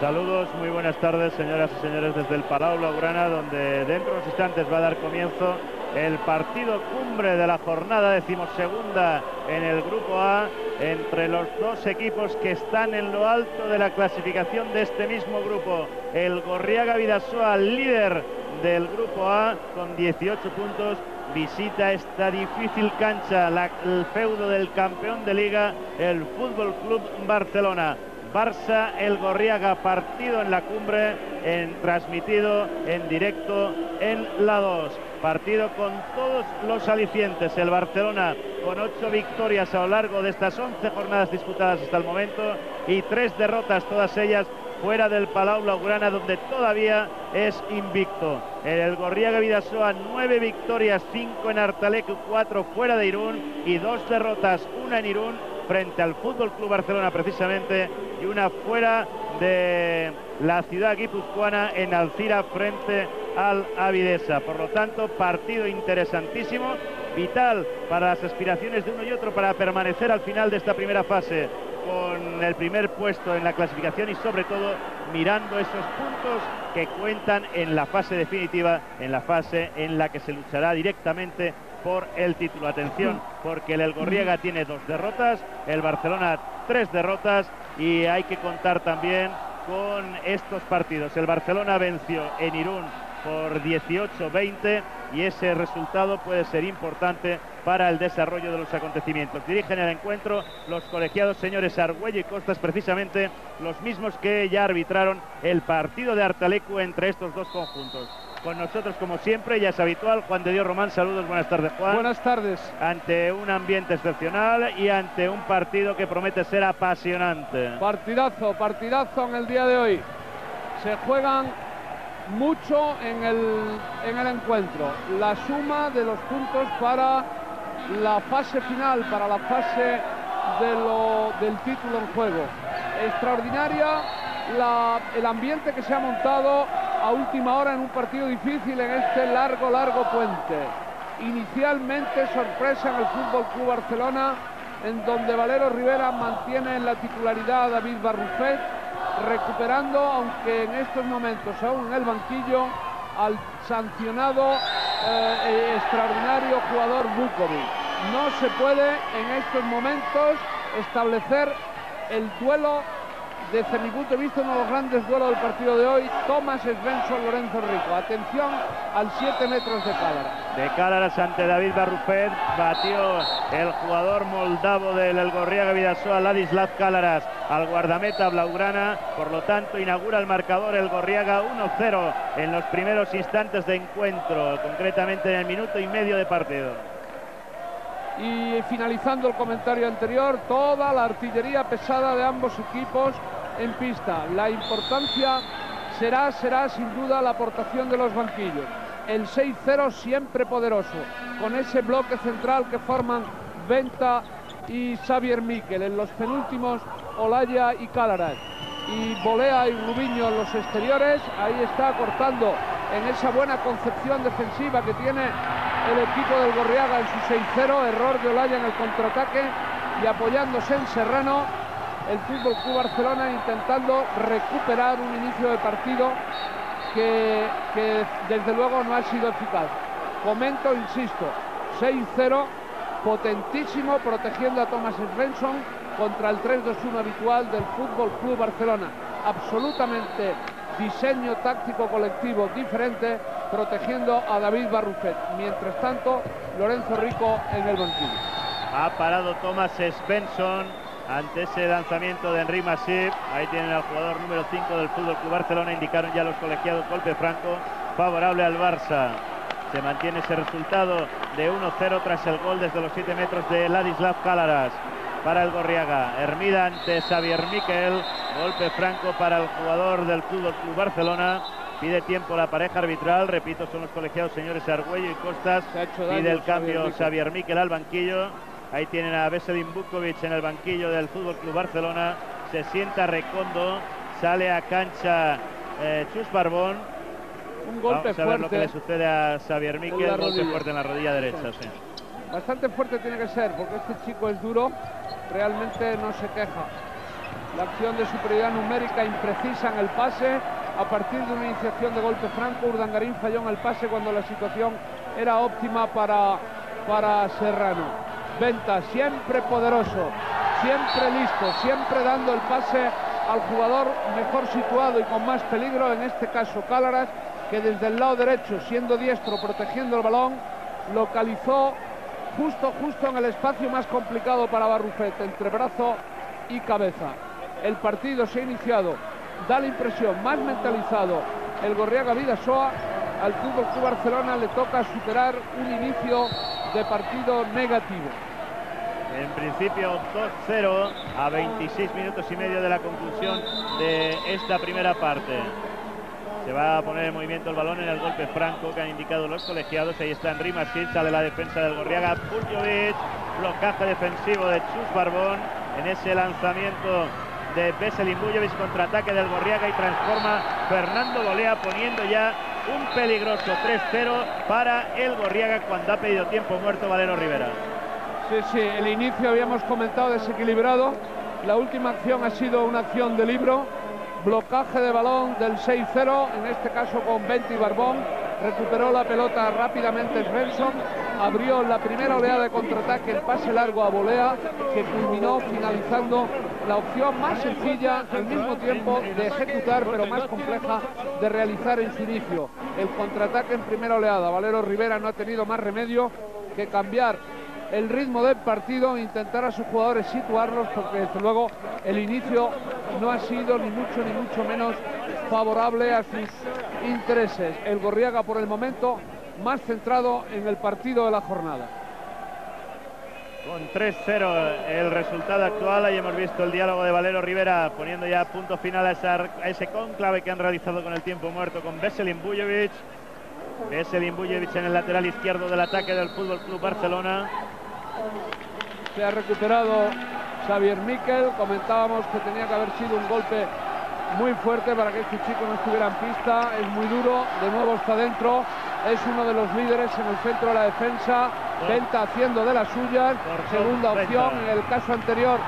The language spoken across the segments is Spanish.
Saludos, muy buenas tardes, señoras y señores, desde el Palau Blaugrana, donde dentro de unos instantes va a dar comienzo el partido cumbre de la jornada decimosegunda en el Grupo A entre los dos equipos que están en lo alto de la clasificación de este mismo grupo. El Gorriaga Vidasoa, líder del Grupo A, con 18 puntos, visita esta difícil cancha, el feudo del campeón de liga, el Fútbol Club Barcelona. Barça, el Gorriaga, partido en la cumbre, en, transmitido en directo en la 2. Partido con todos los alicientes. El Barcelona con ocho victorias a lo largo de estas 11 jornadas disputadas hasta el momento y tres derrotas, todas ellas fuera del Palau Blaugrana, donde todavía es invicto. El Gorriaga Vidasoa, nueve victorias, cinco en Artalecu, cuatro fuera de Irún y dos derrotas, una en Irún frente al Fútbol Club Barcelona precisamente y una fuera de la ciudad guipuzcoana en Alcira frente al Avidesa. Por lo tanto, partido interesantísimo, vital para las aspiraciones de uno y otro para permanecer al final de esta primera fase con el primer puesto en la clasificación y sobre todo mirando esos puntos que cuentan en la fase definitiva, en la fase en la que se luchará directamente por el título. Atención, porque el Gorriega tiene dos derrotas, el Barcelona tres derrotas y hay que contar también con estos partidos. El Barcelona venció en Irún por 18-20 y ese resultado puede ser importante para el desarrollo de los acontecimientos. Dirigen el encuentro los colegiados señores Argüello y Costas, precisamente los mismos que ya arbitraron el partido de Artalecu entre estos dos conjuntos. Con nosotros, como siempre, ya es habitual, Juan de Dios Román. Saludos, buenas tardes, Juan. Buenas tardes. Ante un ambiente excepcional y ante un partido que promete ser apasionante. Partidazo, partidazo en el día de hoy. Se juegan mucho en el, en el encuentro. La suma de los puntos para la fase final, para la fase de lo, del título en juego. Extraordinaria el ambiente que se ha montado a última hora en un partido difícil en este largo, largo puente. Inicialmente sorpresa en el Fútbol Club Barcelona, en donde Valero Rivera mantiene en la titularidad a David Barrufet, recuperando, aunque en estos momentos aún en el banquillo, al sancionado eh, e extraordinario jugador Bukovic. No se puede en estos momentos establecer el duelo desde mi punto de vista, uno de los grandes duelos del partido de hoy, Tomás Svensson Lorenzo Rico. Atención al 7 metros de Cálaras. De Cálaras ante David Barrufet, batió el jugador moldavo del El Gorriaga Vidasoa, Ladislav Cálaras, al guardameta Blaugrana. Por lo tanto, inaugura el marcador el Gorriaga 1-0 en los primeros instantes de encuentro, concretamente en el minuto y medio de partido. Y finalizando el comentario anterior, toda la artillería pesada de ambos equipos en pista. La importancia será, será sin duda la aportación de los banquillos. El 6-0 siempre poderoso, con ese bloque central que forman Venta y Xavier Miquel. En los penúltimos, Olaya y Cálaras. Y Bolea y Rubiño en los exteriores. Ahí está cortando en esa buena concepción defensiva que tiene el equipo del Gorriaga en su 6-0. Error de Olaya en el contraataque y apoyándose en Serrano el Fútbol Club Barcelona intentando recuperar un inicio de partido que, desde luego no ha sido eficaz. Comento, insisto, 6-0, potentísimo, protegiendo a Thomas Svensson contra el 3-2-1 habitual del Fútbol Club Barcelona. Absolutamente diseño táctico colectivo diferente, protegiendo a David Barrufet. Mientras tanto, Lorenzo Rico en el banquillo. Ha parado Thomas Svensson ante ese lanzamiento de Henry Masip. Ahí tienen al jugador número 5 del Fútbol Club Barcelona. Indicaron ya los colegiados golpe franco favorable al Barça. Se mantiene ese resultado de 1-0 tras el gol desde los 7 metros de Ladislav Cálaras para el Gorriaga. Hermida ante Xavier Miquel. Golpe franco para el jugador del Fútbol Club Barcelona. Pide tiempo la pareja arbitral. Repito, son los colegiados señores Argüello y Costas. Pide el cambio Xavier Miquel al banquillo. Ahí tienen a Veselin Bukovic en el banquillo del Fútbol Club Barcelona. Se sienta Recondo. Sale a cancha eh, Chus Barbón. Un golpe Vamos a ver lo que le sucede a Xavier Miquel. Un golpe fuerte en la rodilla derecha. Bastante fuerte tiene que ser porque este chico es duro. Realmente no se queja. la acción de superioridad numérica imprecisa en el pase. A partir de una iniciación de golpe franco, Urdangarín falló en el pase cuando la situación era óptima para, para Serrano. Venta siempre poderoso, siempre listo, siempre dando el pase al jugador mejor situado y con más peligro, en este caso Cálaras, que desde el lado derecho, siendo diestro, protegiendo el balón, localizó justo, justo en el espacio más complicado para Barrufet, entre brazo y cabeza. El partido se ha iniciado, da la impresión, más mentalizado el Gorriaga Vidasoa, al Fútbol Club Barcelona le toca superar un inicio de partido negativo. En principio 2-0 a 26 minutos y medio de la conclusión de esta primera parte. Se va a poner en movimiento el balón en el golpe franco que han indicado los colegiados. Ahí está Henry Masil, sale la defensa del Gorriaga. Puljovic, blocaje defensivo de Chus Barbón en ese lanzamiento de Veselin Bujovic, contraataque del Gorriaga y transforma Fernando Golea poniendo ya un peligroso 3-0 para el Gorriaga cuando ha pedido tiempo muerto Valero Rivera. Sí, sí, el inicio habíamos comentado desequilibrado. La última acción ha sido una acción de libro blocaje de balón del 6-0, en este caso con Benti Barbón, recuperó la pelota rápidamente Svensson, abrió la primera oleada de contraataque, el pase largo a volea, que culminó finalizando la opción más sencilla, al mismo tiempo de ejecutar, pero más compleja de realizar en su inicio. El contraataque en primera oleada, Valero Rivera no ha tenido más remedio que cambiar el ritmo del partido, intentar a sus jugadores situarlos, porque desde luego el inicio no ha sido ni mucho ni mucho menos favorable a sus intereses. El Gorriaga por el momento más centrado en el partido de la jornada. Con 3-0 el resultado actual, ahí hemos visto el diálogo de Valero Rivera poniendo ya punto final a, ese conclave que han realizado con el tiempo muerto con Veselin Bujevic. Veselin Bujevic en el lateral izquierdo del ataque del Fútbol Club Barcelona. Se ha recuperado Xavier Miquel. Comentábamos que tenía que haber sido un golpe muy fuerte para que este chico no estuviera en pista. Es muy duro. De nuevo está dentro. Es uno de los líderes en el centro de la defensa. Venta haciendo de las suyas. Segunda opción. En el caso anterior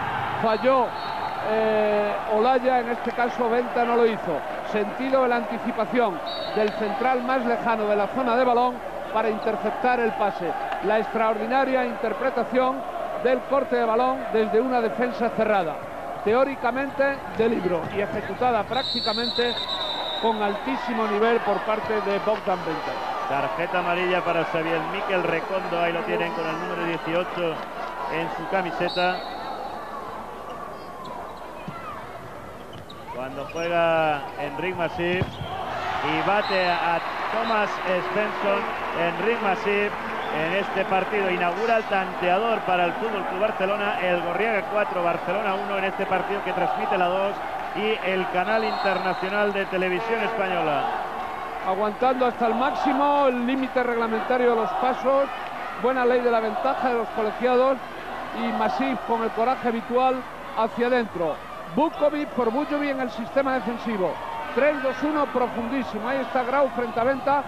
falló eh, Olaya. En este caso Venta no lo hizo. Sentido de la anticipación del central más lejano de la zona de balón para interceptar el pase. La extraordinaria interpretación del corte de balón desde una defensa cerrada. Teóricamente de libro y ejecutada prácticamente con altísimo nivel por parte de Bogdan Benta. Tarjeta amarilla para Xavier Miquel Recondo, ahí lo tienen con el número 18 en su camiseta. Cuando juega Enric Masip y bate a Thomas Svensson, Enric Masip en este partido. Inaugura el tanteador para el Fútbol Club Barcelona, el Gorriaga 4, Barcelona 1 en este partido que transmite la 2 y el canal internacional de televisión española. Aguantando hasta el máximo el límite reglamentario de los pasos, buena ley de la ventaja de los colegiados y Masif con el coraje habitual hacia adentro. Bukovic por Bujovic en el sistema defensivo. 3-2-1 profundísimo. Ahí está Grau frente a Venta.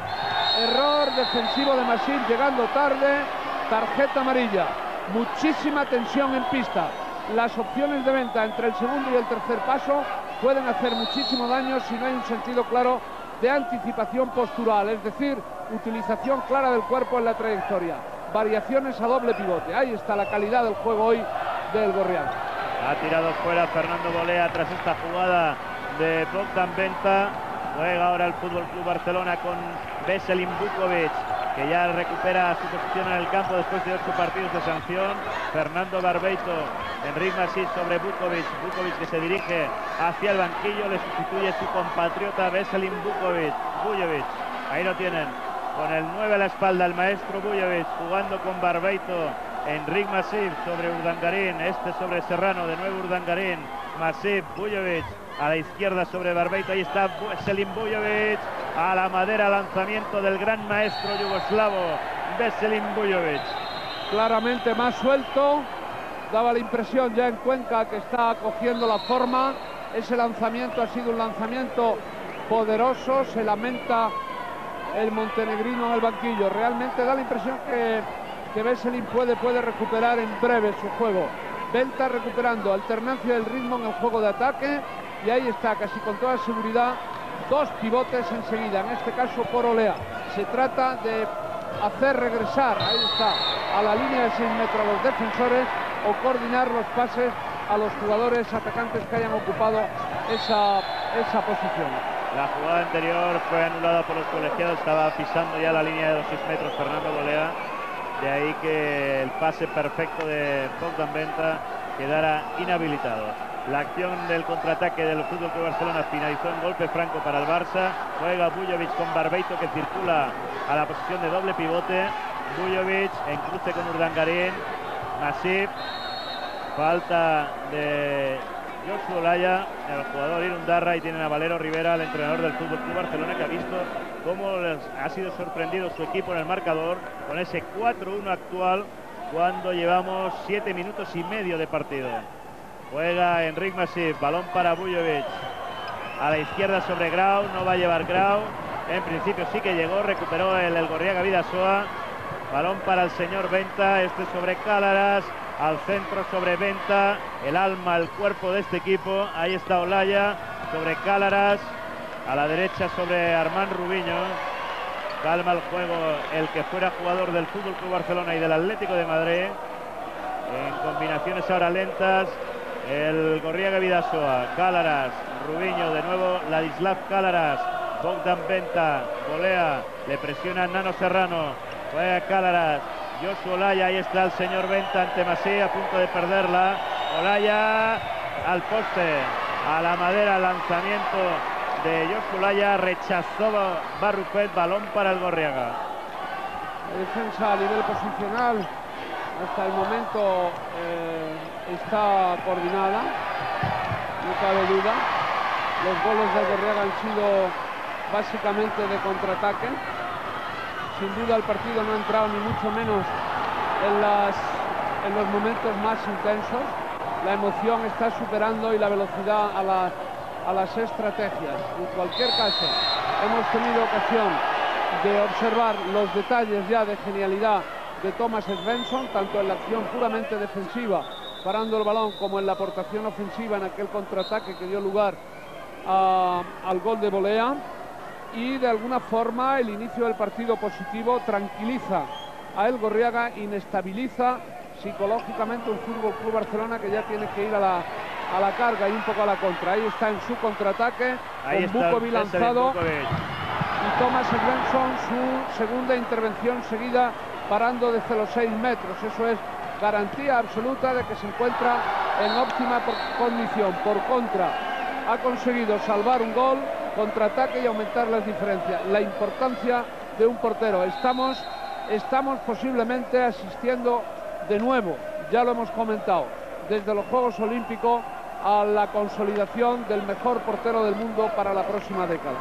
Error defensivo de Masip llegando tarde. Tarjeta amarilla. Muchísima tensión en pista. Las opciones de venta entre el segundo y el tercer paso pueden hacer muchísimo daño si no hay un sentido claro de anticipación postural, es decir, utilización clara del cuerpo en la trayectoria. Variaciones a doble pivote. Ahí está la calidad del juego hoy del Gorrián. Ha tirado fuera Fernando Bolea tras esta jugada de Bogdan Venta. Juega ahora el Fútbol Club Barcelona con Veselin Bukovic, que ya recupera su posición en el campo después de ocho partidos de sanción. Fernando Barbeito, Enrique Masís sobre Bukovic. Bukovic que se dirige hacia el banquillo, le sustituye su compatriota Veselin Bukovic. Bujovic, ahí lo tienen. Con el 9 a la espalda el maestro Bujovic jugando con Barbeito. Enrique Masip sobre Urdangarín, este sobre Serrano, de nuevo Urdangarín, Masip, Bujovic, a la izquierda sobre Barbeito, ahí está Veselin Bujovic, a la madera lanzamiento del gran maestro yugoslavo Veselin Bujovic. Claramente más suelto, daba la impresión ya en Cuenca que está cogiendo la forma, ese lanzamiento ha sido un lanzamiento poderoso, se lamenta el montenegrino en el banquillo, realmente da la impresión que, que Veselin puede, puede recuperar en breve su juego. Venta recuperando alternancia del ritmo en el juego de ataque y ahí está casi con toda seguridad dos pivotes enseguida, en este caso por Olea. Se trata de hacer regresar, ahí está, a la línea de 6 metros a los defensores o coordinar los pases a los jugadores atacantes que hayan ocupado esa, esa posición. La jugada anterior fue anulada por los colegiados, estaba pisando ya la línea de los 6 metros Fernando Golea. De ahí que el pase perfecto de Bogdan Venta quedara inhabilitado. La acción del contraataque del Fútbol Club Barcelona finalizó en golpe franco para el Barça. Juega Bujovic con Barbeito que circula a la posición de doble pivote. Bujovic en cruce con Urdangarín. Masip. Falta de Joshua Olaya, el jugador Irundarra y tienen a Valero Rivera, el entrenador del Fútbol Club Barcelona, que ha visto cómo ha sido sorprendido su equipo en el marcador con ese 4-1 actual cuando llevamos 7 minutos y medio de partido. Juega Enric Masip, balón para Bujovic. A la izquierda sobre Grau, no va a llevar Grau. En principio sí que llegó, recuperó el, el Gorriaga Vidasoa. Balón para el señor Venta, este sobre Cálaras, al centro sobre Venta, el alma, el cuerpo de este equipo. Ahí está Olaya sobre Cálaras, a la derecha sobre Armán Rubiño. Calma el juego el que fuera jugador del Fútbol Club Barcelona y del Atlético de Madrid. En combinaciones ahora lentas, el Gorriaga Vidasoa, Cálaras, Rubiño, de nuevo Ladislav Cálaras, Bogdan Venta, golea, le presiona Nano Serrano, juega Cálaras, Josu Olaya, ahí está el señor Venta ante Masí, a punto de perderla. Olaya al poste, a la madera, lanzamiento de Josu Olaya, rechazó Barrufet, balón para el Gorriaga. defensa a nivel posicional hasta el momento eh, está coordinada, no cabe duda. Los goles de Gorriaga han sido básicamente de contraataque sin duda el partido no ha entrado ni mucho menos en, las, en los momentos más intensos. La emoción está superando y la velocidad a, la, a las estrategias. En cualquier caso, hemos tenido ocasión de observar los detalles ya de genialidad de Thomas Svensson, tanto en la acción puramente defensiva, parando el balón, como en la aportación ofensiva en aquel contraataque que dio lugar a, al gol de volea y de alguna forma el inicio del partido positivo tranquiliza a El Gorriaga, inestabiliza psicológicamente un Fútbol Club Barcelona que ya tiene que ir a la, a la carga y un poco a la contra. Ahí está en su contraataque, Ahí con Bukovic lanzado y Thomas Svensson su segunda intervención seguida parando desde los 6 metros. Eso es garantía absoluta de que se encuentra en óptima condición. Por contra, ha conseguido salvar un gol, contraataque y aumentar las diferencias. La importancia de un portero. Estamos, estamos posiblemente asistiendo de nuevo, ya lo hemos comentado, desde los Juegos Olímpicos a la consolidación del mejor portero del mundo para la próxima década.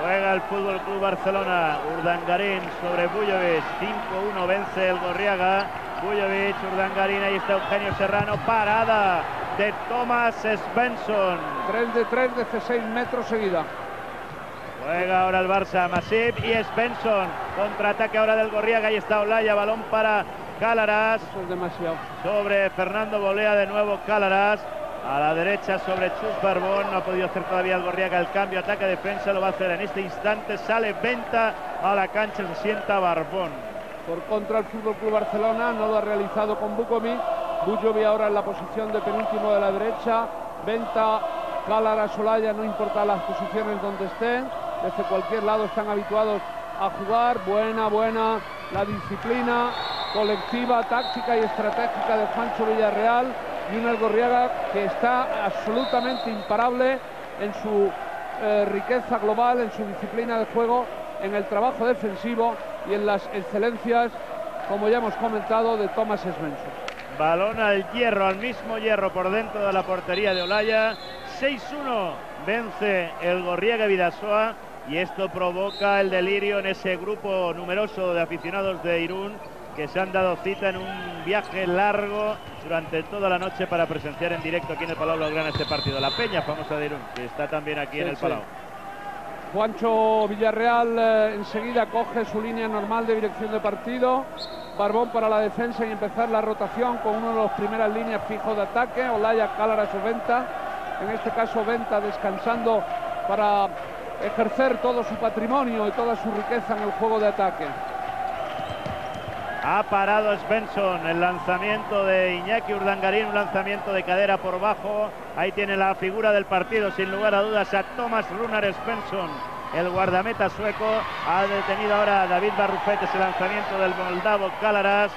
Juega el Fútbol Club Barcelona, Urdangarín sobre Bujovic, 5-1 vence el Gorriaga, Bujovic, Urdangarín, ahí está Eugenio Serrano, parada de Thomas Svensson. 3 de 3 de 6 metros seguida. Juega ahora el Barça, Masip y Svensson, contraataque ahora del Gorriaga, ahí está Olaya, balón para Cálaras, es demasiado. sobre Fernando Bolea de nuevo Cálaras. A la derecha sobre Chus Barbón, no ha podido hacer todavía el Gorriaga el cambio, ataque, defensa, lo va a hacer en este instante, sale Venta a la cancha, se sienta Barbón. Por contra el Club Barcelona no lo ha realizado con Bukovic. Bujovic ahora en la posición de penúltimo de la derecha. Venta, Cálara, Solaya, no importa las posiciones donde estén. Desde cualquier lado están habituados a jugar. Buena, buena la disciplina colectiva, táctica y estratégica de Juancho Villarreal. Y un El Gorriaga que está absolutamente imparable en su eh, riqueza global, en su disciplina de juego, en el trabajo defensivo y en las excelencias, como ya hemos comentado, de Thomas Svensson. Balón al hierro, al mismo hierro por dentro de la portería de Olaya. 6-1 vence el Gorriaga Vidasoa y esto provoca el delirio en ese grupo numeroso de aficionados de Irún que se han dado cita en un viaje largo durante toda la noche para presenciar en directo aquí en el Palau Blaugrana este partido. La Peña famosa de Irún, que está también aquí en el sí. Juancho Villarreal eh, enseguida coge su línea normal de dirección de partido. Barbón para la defensa y empezar la rotación con uno de los primeras líneas fijos de ataque, Olaya, Cálaras o Venta. En este caso Venta descansando para ejercer todo su patrimonio y toda su riqueza en el juego de ataque. Ha parado Svensson el lanzamiento de Iñaki Urdangarín, un lanzamiento de cadera por bajo. Ahí tiene la figura del partido, sin lugar a dudas, a Thomas Runar Svensson, el guardameta sueco. Ha detenido ahora a David Barrufet ese lanzamiento del moldavo Calaras.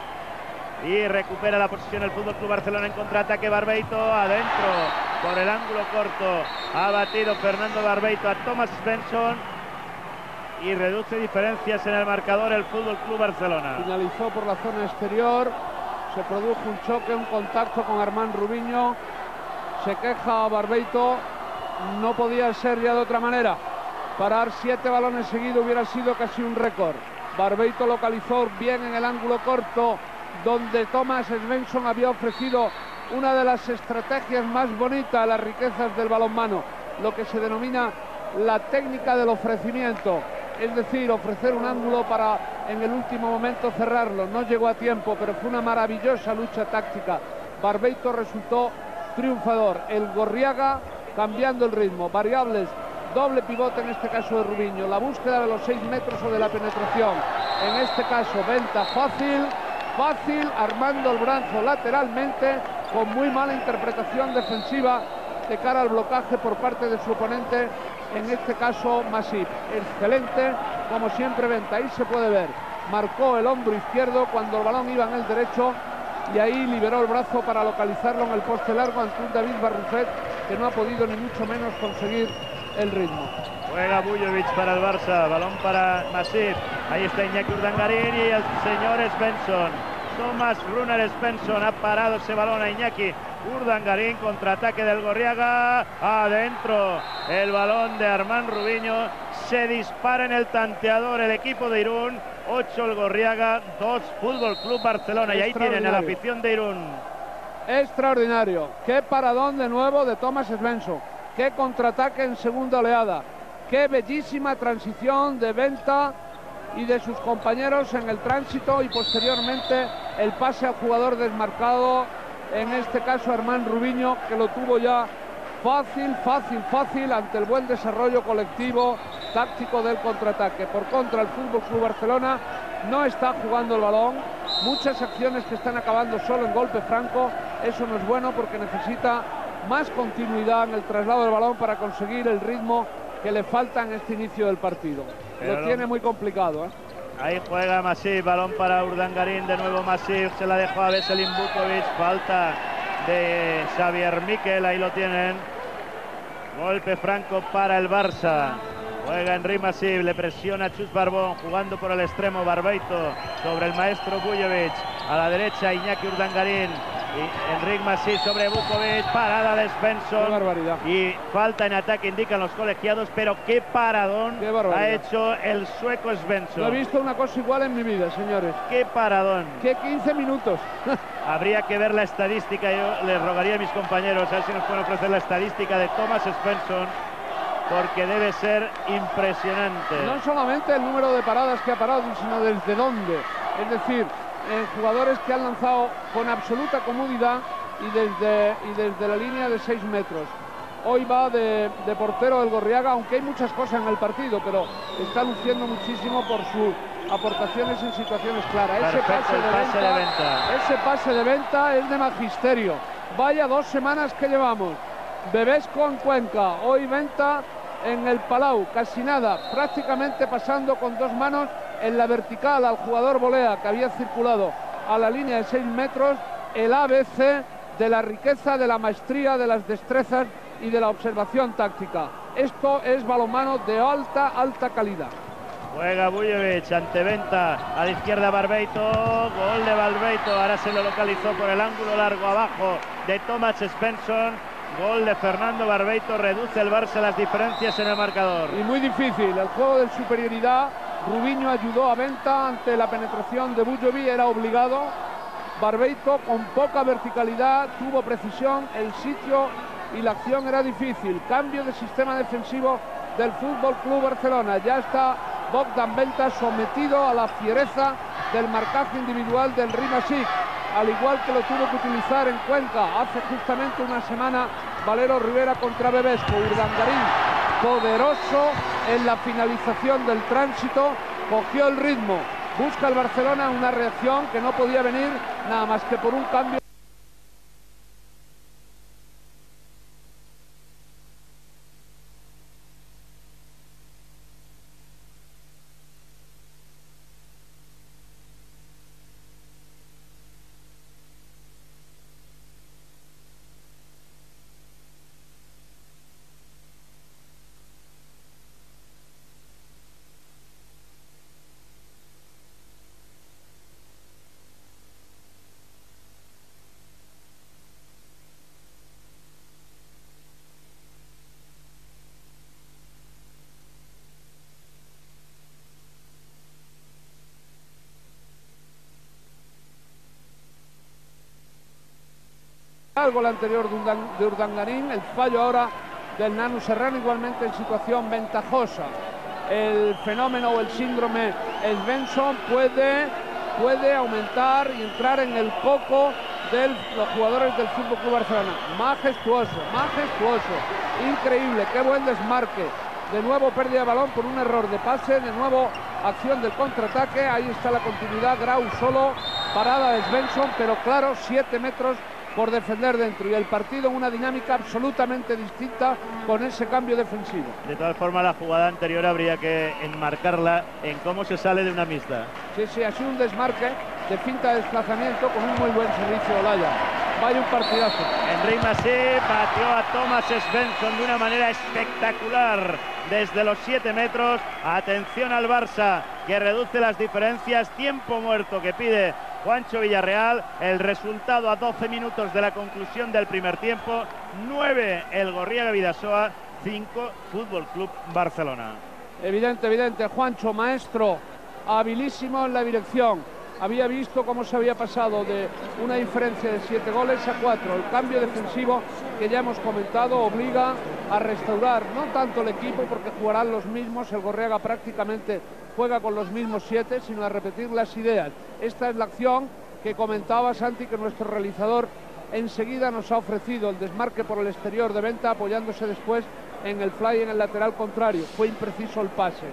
Y recupera la posición el Fútbol Club Barcelona en contraataque. Barbeito adentro por el ángulo corto. Ha batido Fernando Barbeito a Thomas Svensson y reduce diferencias en el marcador el Fútbol Club Barcelona. Finalizó por la zona exterior, se produjo un choque, un contacto con Armán Rubiño, se queja a Barbeito, no podía ser ya de otra manera. Parar siete balones seguidos hubiera sido casi un récord. Barbeito localizó bien en el ángulo corto, donde Thomas Svensson había ofrecido una de las estrategias más bonitas, las riquezas del balonmano, lo que se denomina la técnica del ofrecimiento es decir, ofrecer un ángulo para en el último momento cerrarlo. No llegó a tiempo, pero fue una maravillosa lucha táctica. Barbeito resultó triunfador. El Gorriaga cambiando el ritmo. Variables, doble pivote en este caso de Rubiño. La búsqueda de los seis metros o de la penetración. En este caso, venta fácil, fácil, armando el brazo lateralmente con muy mala interpretación defensiva de cara al blocaje por parte de su oponente en este caso Masip. Excelente, como siempre Venta, ahí se puede ver. Marcó el hombro izquierdo cuando el balón iba en el derecho y ahí liberó el brazo para localizarlo en el poste largo ante un David Barrufet que no ha podido ni mucho menos conseguir el ritmo. Juega Bujovic para el Barça, balón para Masip. Ahí está Iñaki Urdangarín y el señor Svensson. Thomas Runner Svensson ha parado ese balón a Iñaki Urdangarín, contraataque del Gorriaga, adentro el balón de Armán Rubiño, se dispara en el tanteador el equipo de Irún, 8 el Gorriaga, 2 Fútbol Club Barcelona. Y ahí tienen a la afición de Irún. Extraordinario, qué paradón de nuevo de Thomas Svensson, qué contraataque en segunda oleada, qué bellísima transición de venta y de sus compañeros en el tránsito y posteriormente el pase al jugador desmarcado en este caso Hermán Rubiño, que lo tuvo ya fácil, fácil, fácil ante el buen desarrollo colectivo táctico del contraataque. Por contra, el Fútbol Club Barcelona no está jugando el balón. Muchas acciones que están acabando solo en golpe franco. Eso no es bueno porque necesita más continuidad en el traslado del balón para conseguir el ritmo que le falta en este inicio del partido. lo tiene muy complicado. ¿eh? Ahí juega Masip, balón para Urdangarín, de nuevo Masip, se la dejó a Veselin Bukovic, falta de Xavier Miquel, ahí lo tienen. Golpe franco para el Barça. Juega Enrique Masip, le presiona Chus Barbón, jugando por el extremo Barbeito sobre el maestro Bujovic. A la derecha Iñaki Urdangarín, y Enric Masí sobre Bukovic, parada de Svensson. barbaridad. Y falta en ataque, indican los colegiados, pero qué paradón ha hecho el sueco Svensson. No he visto una cosa igual en mi vida, señores. Qué paradón. Qué 15 minutos. Habría que ver la estadística, yo les rogaría a mis compañeros a ver si nos pueden ofrecer la estadística de Thomas Svensson porque debe ser impresionante. No solamente el número de paradas que ha parado, sino desde dónde. Es decir, jugadores que han lanzado con absoluta comodidad y desde, y desde la línea de 6 metros. Hoy va de, portero el Gorriaga, aunque hay muchas cosas en el partido, pero está luciendo muchísimo por sus aportaciones en situaciones claras. ese pase, de, venta, ese pase de venta es de magisterio. Vaya dos semanas que llevamos. Bebesco en Cuenca, hoy venta en el Palau, casi nada, prácticamente pasando con dos manos en la vertical al jugador Bolea que había circulado a la línea de 6 metros, el ABC de la riqueza, de la maestría, de las destrezas y de la observación táctica. Esto es balonmano de alta, alta calidad. Juega Bujevic, ante venta a la izquierda Barbeito, gol de Barbeito, ahora se lo localizó por el ángulo largo abajo de Thomas Svensson, gol de Fernando Barbeito, reduce el Barça las diferencias en el marcador. Y muy difícil, el juego de superioridad Rubiño ayudó a Venta ante la penetración de Bujovi, era obligado. Barbeito con poca verticalidad, tuvo precisión, el sitio y la acción era difícil. Cambio de sistema defensivo del Fútbol Club Barcelona. Ya está Bogdan Venta sometido a la fiereza del marcaje individual del Rimasic, al igual que lo tuvo que utilizar en Cuenca hace justamente una semana Valero Rivera contra Bebesco. Urdangarín, poderoso en la finalización del tránsito, cogió el ritmo, busca el Barcelona una reacción que no podía venir nada más que por un cambio. El gol anterior de Urdangarín, el fallo ahora del Nanu Serrano igualmente en situación ventajosa. El fenómeno o el síndrome Svensson puede, puede aumentar y entrar en el coco de los jugadores del Fútbol Club Barcelona. Majestuoso, majestuoso, increíble, qué buen desmarque. De nuevo pérdida de balón por un error de pase, de nuevo acción del contraataque, ahí está la continuidad, Grau solo, parada de Svensson, pero claro, siete metros por defender dentro y el partido en una dinámica absolutamente distinta con ese cambio defensivo. De todas formas, la jugada anterior habría que enmarcarla en cómo se sale de una mixta. Sí, sí, ha sido un desmarque de finta de desplazamiento con un muy buen servicio Olaya. Vaya un partidazo. Enrique Massé batió a Thomas Svensson de una manera espectacular desde los 7 metros. Atención al Barça que reduce las diferencias. Tiempo muerto que pide Juancho Villarreal. El resultado a 12 minutos de la conclusión del primer tiempo. 9 el Gorriaga Vidasoa, 5 Fútbol Club Barcelona. Evidente, evidente. Juancho, maestro, habilísimo en la dirección. Había visto cómo se había pasado de una diferencia de 7 goles a 4. El cambio defensivo que ya hemos comentado obliga a restaurar no tanto el equipo porque jugarán los mismos, el Gorriaga prácticamente juega con los mismos siete, sino a repetir las ideas. Esta es la acción que comentaba Santi, que nuestro realizador enseguida nos ha ofrecido el desmarque por el exterior de venta, apoyándose después en el fly en el lateral contrario. Fue impreciso el pase.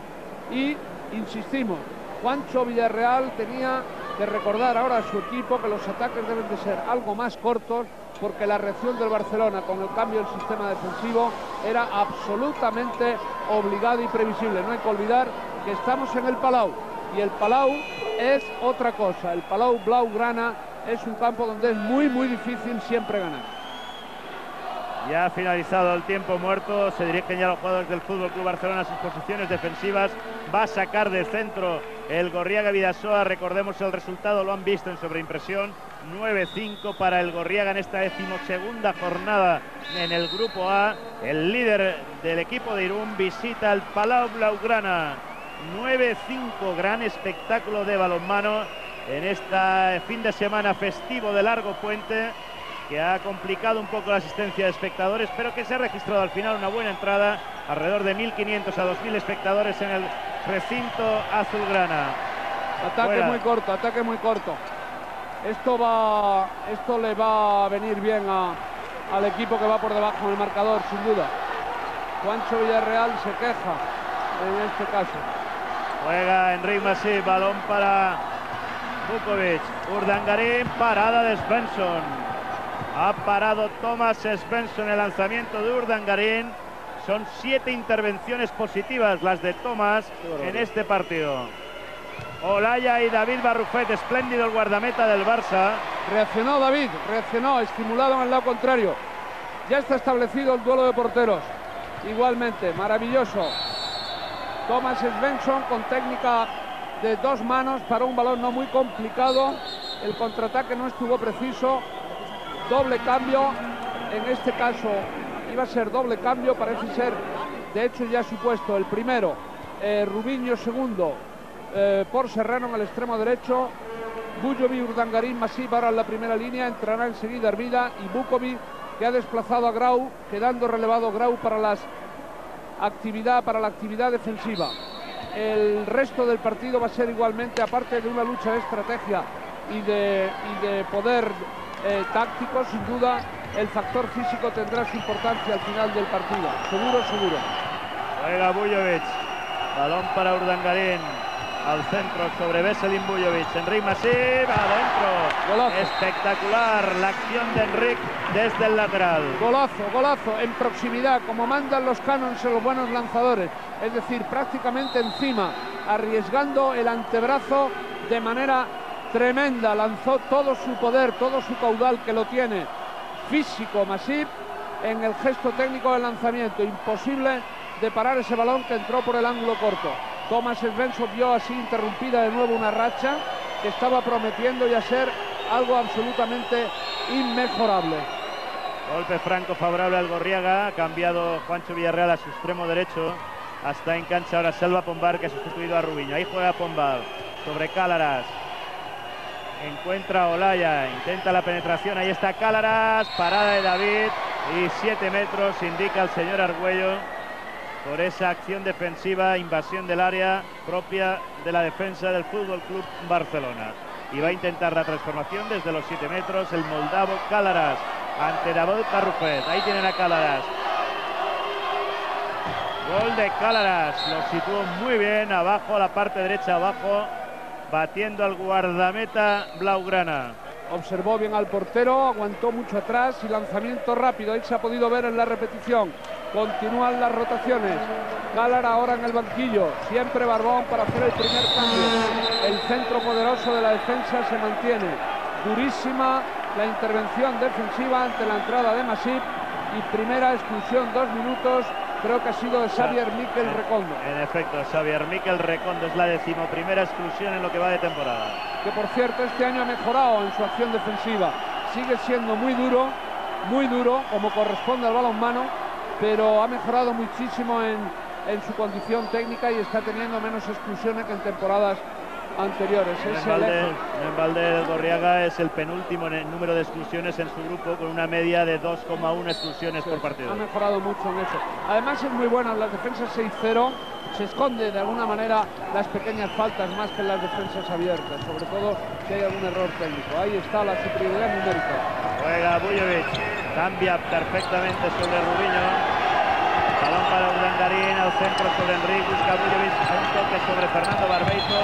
Y, insistimos, Juancho Villarreal tenía que recordar ahora a su equipo que los ataques deben de ser algo más cortos porque la reacción del Barcelona con el cambio del sistema defensivo era absolutamente obligada y previsible. No hay que olvidar que estamos en el Palau y el Palau es otra cosa. El Palau Blaugrana es un campo donde es muy, muy difícil siempre ganar. Ya ha finalizado el tiempo muerto, se dirigen ya los jugadores del Fútbol Club Barcelona a sus posiciones defensivas. Va a sacar de centro el Gorriaga Vidasoa. Recordemos el resultado, lo han visto en sobreimpresión. 9-5 para el Gorriaga en esta decimosegunda jornada en el Grupo A. El líder del equipo de Irún visita el Palau Blaugrana. 9-5, gran espectáculo de balonmano en este fin de semana festivo de largo puente que ha complicado un poco la asistencia de espectadores, pero que se ha registrado al final una buena entrada, alrededor de 1.500 a 2.000 espectadores en el recinto azulgrana. Ataque muy corto, ataque muy corto. Esto va, esto le va a venir bien al equipo que va por debajo del marcador, sin duda. Juancho Villarreal se queja en este caso. Juega Enrique Masí, balón para Bukovic. Urdangarín, parada de Svensson. Ha parado Thomas Svensson el lanzamiento de Urdangarín. Son siete intervenciones positivas las de Thomas en este partido. Olaya y David Barrufet, espléndido el guardameta del Barça. Reaccionó David, reaccionó, estimulado en el lado contrario. Ya está establecido el duelo de porteros. Igualmente, maravilloso. Thomas Svensson con técnica de dos manos para un balón no muy complicado. El contraataque no estuvo preciso. Doble cambio. En este caso iba a ser doble cambio. Parece ser, de hecho, ya supuesto. El primero, eh, Rubiño segundo eh, por Serrano en el extremo derecho. Bujovi, Urdangarín, Masip ahora en la primera línea. Entrará enseguida Hermida y Bukovic que ha desplazado a Grau, quedando relevado Grau para las actividad para la actividad defensiva. el resto del partido va a ser igualmente, aparte de una lucha de estrategia y de, de poder eh, táctico, sin duda el factor físico tendrá su importancia al final del partido. Seguro, seguro. Juega Bujovic. Balón para Urdangarín. Al centro sobre Veselin Bujovic. Enric Masip adentro. Espectacular la acción de Enric desde el lateral. Golazo, golazo en proximidad, como mandan los canons en los buenos lanzadores. Es decir, prácticamente encima, arriesgando el antebrazo de manera tremenda. Lanzó todo su poder, todo su caudal que lo tiene físico Masip en el gesto técnico del lanzamiento. Imposible de parar ese balón que entró por el ángulo corto. Thomas Svensson vio así interrumpida de nuevo una racha que estaba prometiendo ya ser algo absolutamente inmejorable. Golpe franco favorable al Gorriaga. Ha cambiado Juancho Villarreal a su extremo derecho. Hasta en cancha ahora Selva Pombar que ha sustituido a Rubiño. Ahí juega Pombar sobre Cálaras. Encuentra Olaya, intenta la penetración, ahí está Cálaras, parada de David y 7 metros indica el señor Argüello por esa acción defensiva, invasión del área propia de la defensa del Fútbol Club Barcelona. Y va a intentar la transformación desde los 7 metros el moldavo Cálaras ante David Carrufet. Ahí tienen a Cálaras. Gol de Cálaras, lo situó muy bien abajo, a la parte derecha abajo batiendo al guardameta Blaugrana. Observó bien al portero, aguantó mucho atrás y lanzamiento rápido. Ahí se ha podido ver en la repetición. Continúan las rotaciones. Galar ahora en el banquillo. Siempre Barbón para hacer el primer cambio. El centro poderoso de la defensa se mantiene. Durísima la intervención defensiva ante la entrada de Masip. Y primera exclusión, dos minutos creo que ha sido de Xavier Miquel Recondo. En efecto, Xavier Miquel Recondo es la decimoprimera exclusión en lo que va de temporada. Que por cierto este año ha mejorado en su acción defensiva. Sigue siendo muy duro, muy duro, como corresponde al balonmano, pero ha mejorado muchísimo en, en su condición técnica y está teniendo menos exclusiones que en temporadas anteriores. En Valde Gorriaga es el penúltimo en el número de exclusiones en su grupo con una media de 2,1 exclusiones por partido. Ha mejorado mucho en eso. Además es muy buena en las defensas 6-0. Se esconde de alguna manera las pequeñas faltas más que las defensas abiertas, sobre todo si hay algún error técnico. Ahí está la superioridad numérica. Juega Bujovic, cambia perfectamente sobre Rubiño Urdangarín al centro sobre Enrique, busca un toque sobre Fernando Barbeito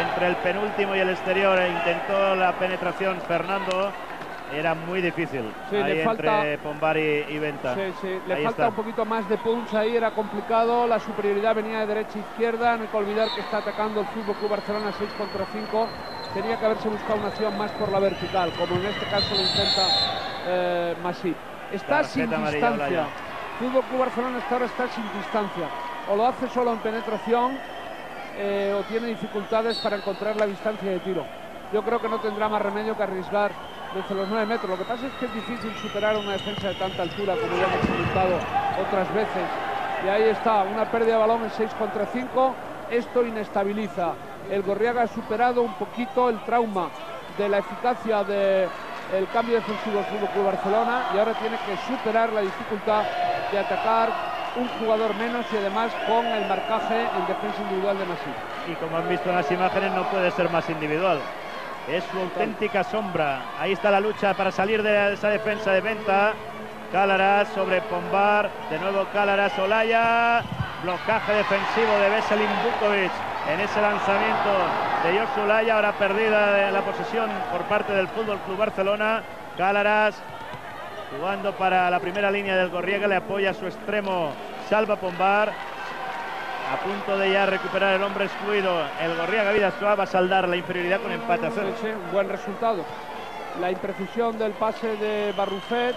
entre el penúltimo y el exterior e intentó la penetración Fernando era muy difícil sí, le falta, entre Pombar y, Venta. Sí, sí, le falta un poquito más de punch ahí, era complicado, la superioridad venía de derecha a izquierda, no hay que olvidar que está atacando el Fútbol Club Barcelona 6 contra 5, tenía que haberse buscado una acción más por la vertical, como en este caso lo intenta eh, Masip. Está sin distancia. Fútbol Club Barcelona hasta ahora está sin distancia. O lo hace solo en penetración eh, o tiene dificultades para encontrar la distancia de tiro. Yo creo que no tendrá más remedio que arriesgar desde los 9 metros. Lo que pasa es que es difícil superar una defensa de tanta altura como ya hemos comentado otras veces. Y ahí está, una pérdida de balón en 6 contra 5. Esto inestabiliza. El Gorriaga ha superado un poquito el trauma de la eficacia del cambio defensivo del Fútbol Club Barcelona y ahora tiene que superar la dificultad de atacar un jugador menos y además con el marcaje en defensa individual de Masip. Y como han visto en las imágenes no puede ser más individual. Es su auténtica sombra. Ahí está la lucha para salir de esa defensa de venta. Cálaras sobre Pombar. De nuevo Cálaras Olaya. Blocaje defensivo de Veselin Bukovic en ese lanzamiento de Josu Olaya. Ahora perdida la posesión por parte del Fútbol Club Barcelona. Cálaras Jugando para la primera línea del Gorriega, le apoya su extremo Salva Pombar. A punto de ya recuperar el hombre excluido. El Gorriaga Vidasoa va a saldar la inferioridad con empate a buen resultado. La imprecisión del pase de Barrufet.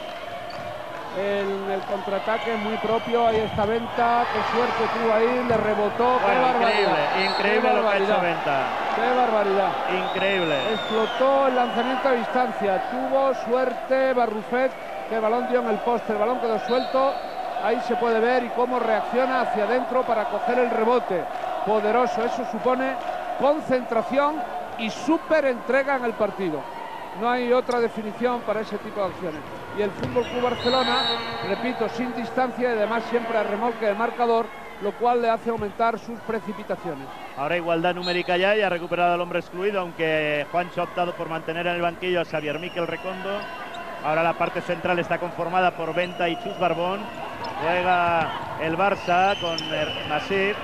El, el contraataque muy propio. Ahí está Venta. Qué suerte tuvo ahí. Le rebotó. qué increíble, increíble lo que ha hecho Venta. Qué barbaridad. Increíble. Explotó el lanzamiento a distancia. Tuvo suerte Barrufet que el balón dio en el poste, el balón quedó suelto, ahí se puede ver y cómo reacciona hacia adentro para coger el rebote. Poderoso, eso supone concentración y súper entrega en el partido. No hay otra definición para ese tipo de acciones. Y el Fútbol Club Barcelona, repito, sin distancia y además siempre a remolque del marcador, lo cual le hace aumentar sus precipitaciones. Ahora igualdad numérica ya y ha recuperado al hombre excluido, aunque Juancho ha optado por mantener en el banquillo a Xavier Miquel Recondo. Ahora la parte central está conformada por Venta y Chus Barbón. Juega el Barça con Masip.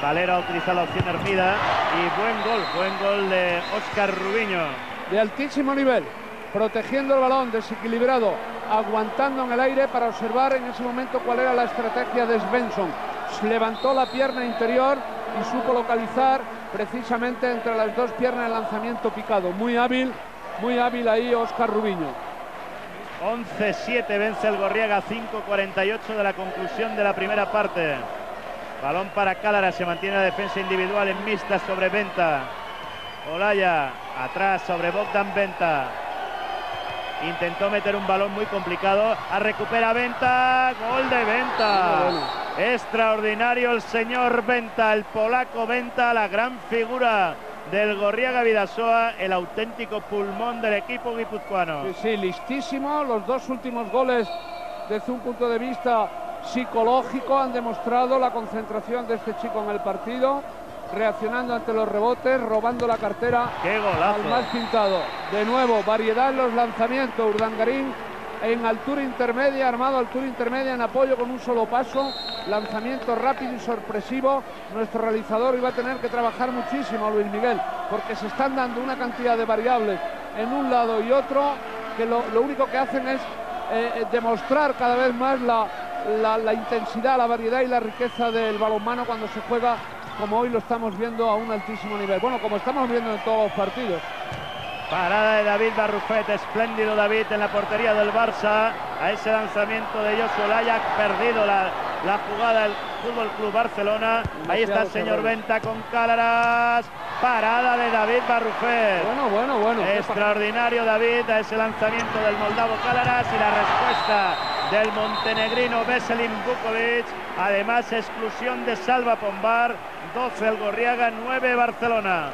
Valera utiliza la opción Hermida y buen gol, buen gol de Oscar Rubiño. De altísimo nivel, protegiendo el balón, desequilibrado, aguantando en el aire para observar en ese momento cuál era la estrategia de Svensson. Levantó la pierna interior y supo localizar precisamente entre las dos piernas el lanzamiento picado. Muy hábil, muy hábil ahí Oscar Rubiño. 11-7 vence el Gorriaga, 5-48 de la conclusión de la primera parte. Balón para Cálara, se mantiene la defensa individual en mixta sobre Venta. Olaya atrás sobre Bogdan Venta. Intentó meter un balón muy complicado. A recupera Venta. Gol de Venta. Extraordinario el señor Venta, el polaco Venta, la gran figura del Gorriaga Vidasoa, el auténtico pulmón del equipo guipuzcoano. Sí, sí, listísimo. Los dos últimos goles desde un punto de vista psicológico han demostrado la concentración de este chico en el partido, reaccionando ante los rebotes, robando la cartera ¡Qué al más pintado. De nuevo, variedad en los lanzamientos. Urdangarín en altura intermedia, armado altura intermedia en apoyo con un solo paso, lanzamiento rápido y sorpresivo. Nuestro realizador iba a tener que trabajar muchísimo, Luis Miguel, porque se están dando una cantidad de variables en un lado y otro que lo, único que hacen es eh, eh, demostrar cada vez más la, la, intensidad, la variedad y la riqueza del balonmano cuando se juega como hoy lo estamos viendo a un altísimo nivel. Bueno, como estamos viendo en todos los partidos. Parada de David Barrufet, espléndido David en la portería del Barça. A ese lanzamiento de Joshua Layak, perdido la, la jugada del Fútbol Club Barcelona. Ahí está el señor Venta con Cálaras. Parada de David Barrufet. Bueno, bueno, bueno. Extraordinario David a ese lanzamiento del moldavo Cálaras y la respuesta del montenegrino Veselin Bukovic. Además, exclusión de Salva Pombar. 12 el Gorriaga, 9 Barcelona.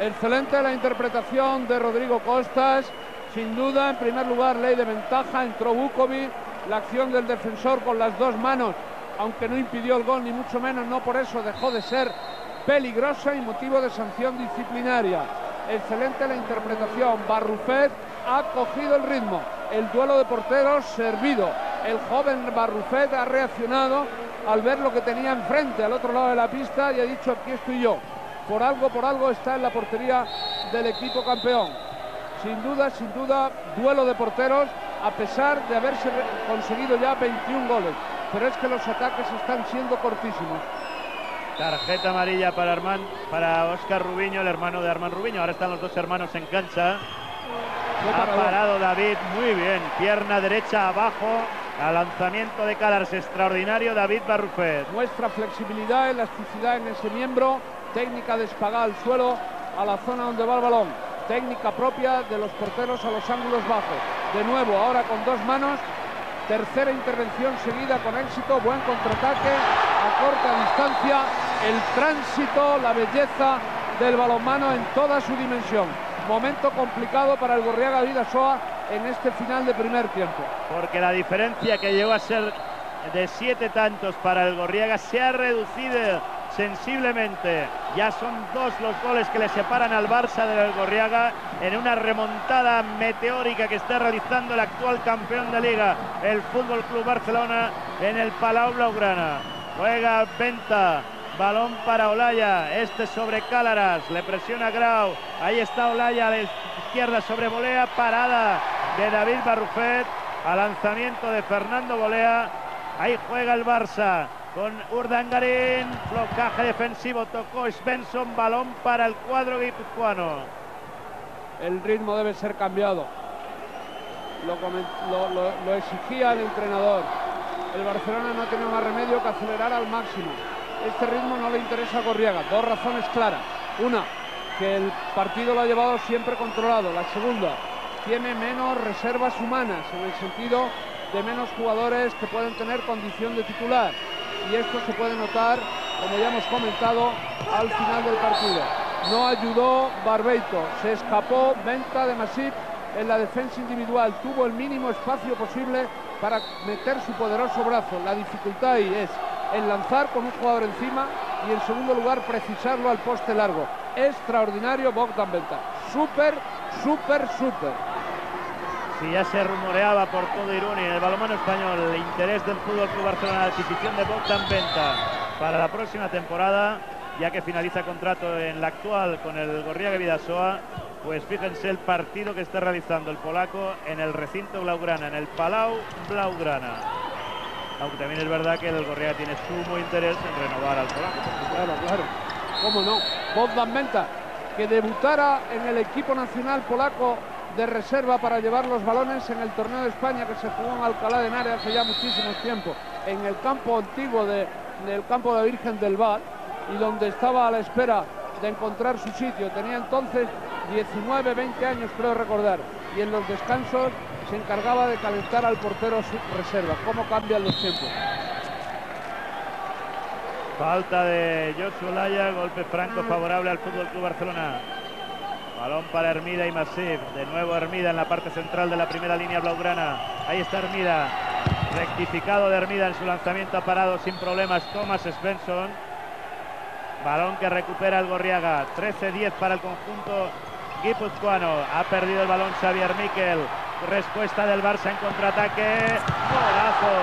Excelente la interpretación de Rodrigo Costas. Sin duda, en primer lugar, ley de ventaja. Entró Bukovic. La acción del defensor con las dos manos, aunque no impidió el gol, ni mucho menos, no por eso dejó de ser peligrosa y motivo de sanción disciplinaria. Excelente la interpretación. Barrufet ha cogido el ritmo. El duelo de porteros servido. El joven Barrufet ha reaccionado al ver lo que tenía enfrente, al otro lado de la pista, y ha dicho, aquí estoy yo. Por algo, por algo está en la portería del equipo campeón. Sin duda, sin duda, duelo de porteros, a pesar de haberse conseguido ya 21 goles. Pero es que los ataques están siendo cortísimos. Tarjeta amarilla para, Armán, para Oscar Rubiño, el hermano de Armán Rubiño. Ahora están los dos hermanos en cancha. Ha parado David muy bien. Pierna derecha abajo. A lanzamiento de Calars extraordinario David Barrufet. Muestra flexibilidad, elasticidad en ese miembro. Técnica de espagar al suelo a la zona donde va el balón. Técnica propia de los porteros a los ángulos bajos. De nuevo, ahora con dos manos. Tercera intervención seguida con éxito. Buen contraataque a corta distancia. El tránsito, la belleza del balonmano en toda su dimensión. Momento complicado para el Gorriaga Vidasoa en este final de primer tiempo. Porque la diferencia que llegó a ser de siete tantos para el Gorriaga se ha reducido sensiblemente. Ya son dos los goles que le separan al Barça del Gorriaga en una remontada meteórica que está realizando el actual campeón de liga, el Fútbol Club Barcelona, en el Palau Blaugrana. Juega Venta, Balón para Olaya. Este sobre Cálaras. Le presiona Grau. Ahí está Olaya a la izquierda sobre Bolea. Parada de David Barrufet. A lanzamiento de Fernando Bolea. Ahí juega el Barça con Urdangarín. Blocaje defensivo. Tocó Svensson. Balón para el cuadro guipuzcoano. El ritmo debe ser cambiado. Lo, lo exigía el entrenador. El Barcelona no tiene más remedio que acelerar al máximo este ritmo no le interesa a Gorriaga. Dos razones claras. Una, que el partido lo ha llevado siempre controlado. La segunda, tiene menos reservas humanas, en el sentido de menos jugadores que pueden tener condición de titular. Y esto se puede notar, como ya hemos comentado, al final del partido. No ayudó Barbeito, se escapó Venta de Masip en la defensa individual. Tuvo el mínimo espacio posible para meter su poderoso brazo. La dificultad ahí es en lanzar con un jugador encima y en segundo lugar precisarlo al poste largo. Extraordinario Bogdan Venta. Súper, súper, súper. Si ya se rumoreaba por todo en el balonmano español el interés del Fútbol Club Barcelona, la adquisición de Bogdan Venta para la próxima temporada, ya que finaliza contrato en la actual con el Gorriaga Vidasoa, pues fíjense el partido que está realizando el polaco en el recinto Blaugrana, en el Palau Blaugrana. Aunque también es verdad que el Gorriaga tiene sumo interés en renovar al polaco. Claro, claro. ¿Cómo no? Bogdan Venta, que debutara en el equipo nacional polaco de reserva para llevar los balones en el torneo de España que se jugó en Alcalá de Henares hace ya muchísimo tiempo, en el campo antiguo de, del campo de la Virgen del Val y donde estaba a la espera de encontrar su sitio. Tenía entonces 19, 20 años, creo recordar, y en los descansos se encargaba de calentar al portero reserva. ¿Cómo cambian los tiempos? Falta de Joshua Laya, golpe franco favorable al Fútbol Club Barcelona. Balón para Hermida y Masip. De nuevo Hermida en la parte central de la primera línea blaugrana. Ahí está Hermida. Rectificado de Hermida en su lanzamiento ha parado sin problemas Thomas Svensson. Balón que recupera el Gorriaga. 13-10 para el conjunto guipuzcoano. Ha perdido el balón Xavier Miquel. Respuesta del Barça en contraataque. Golazo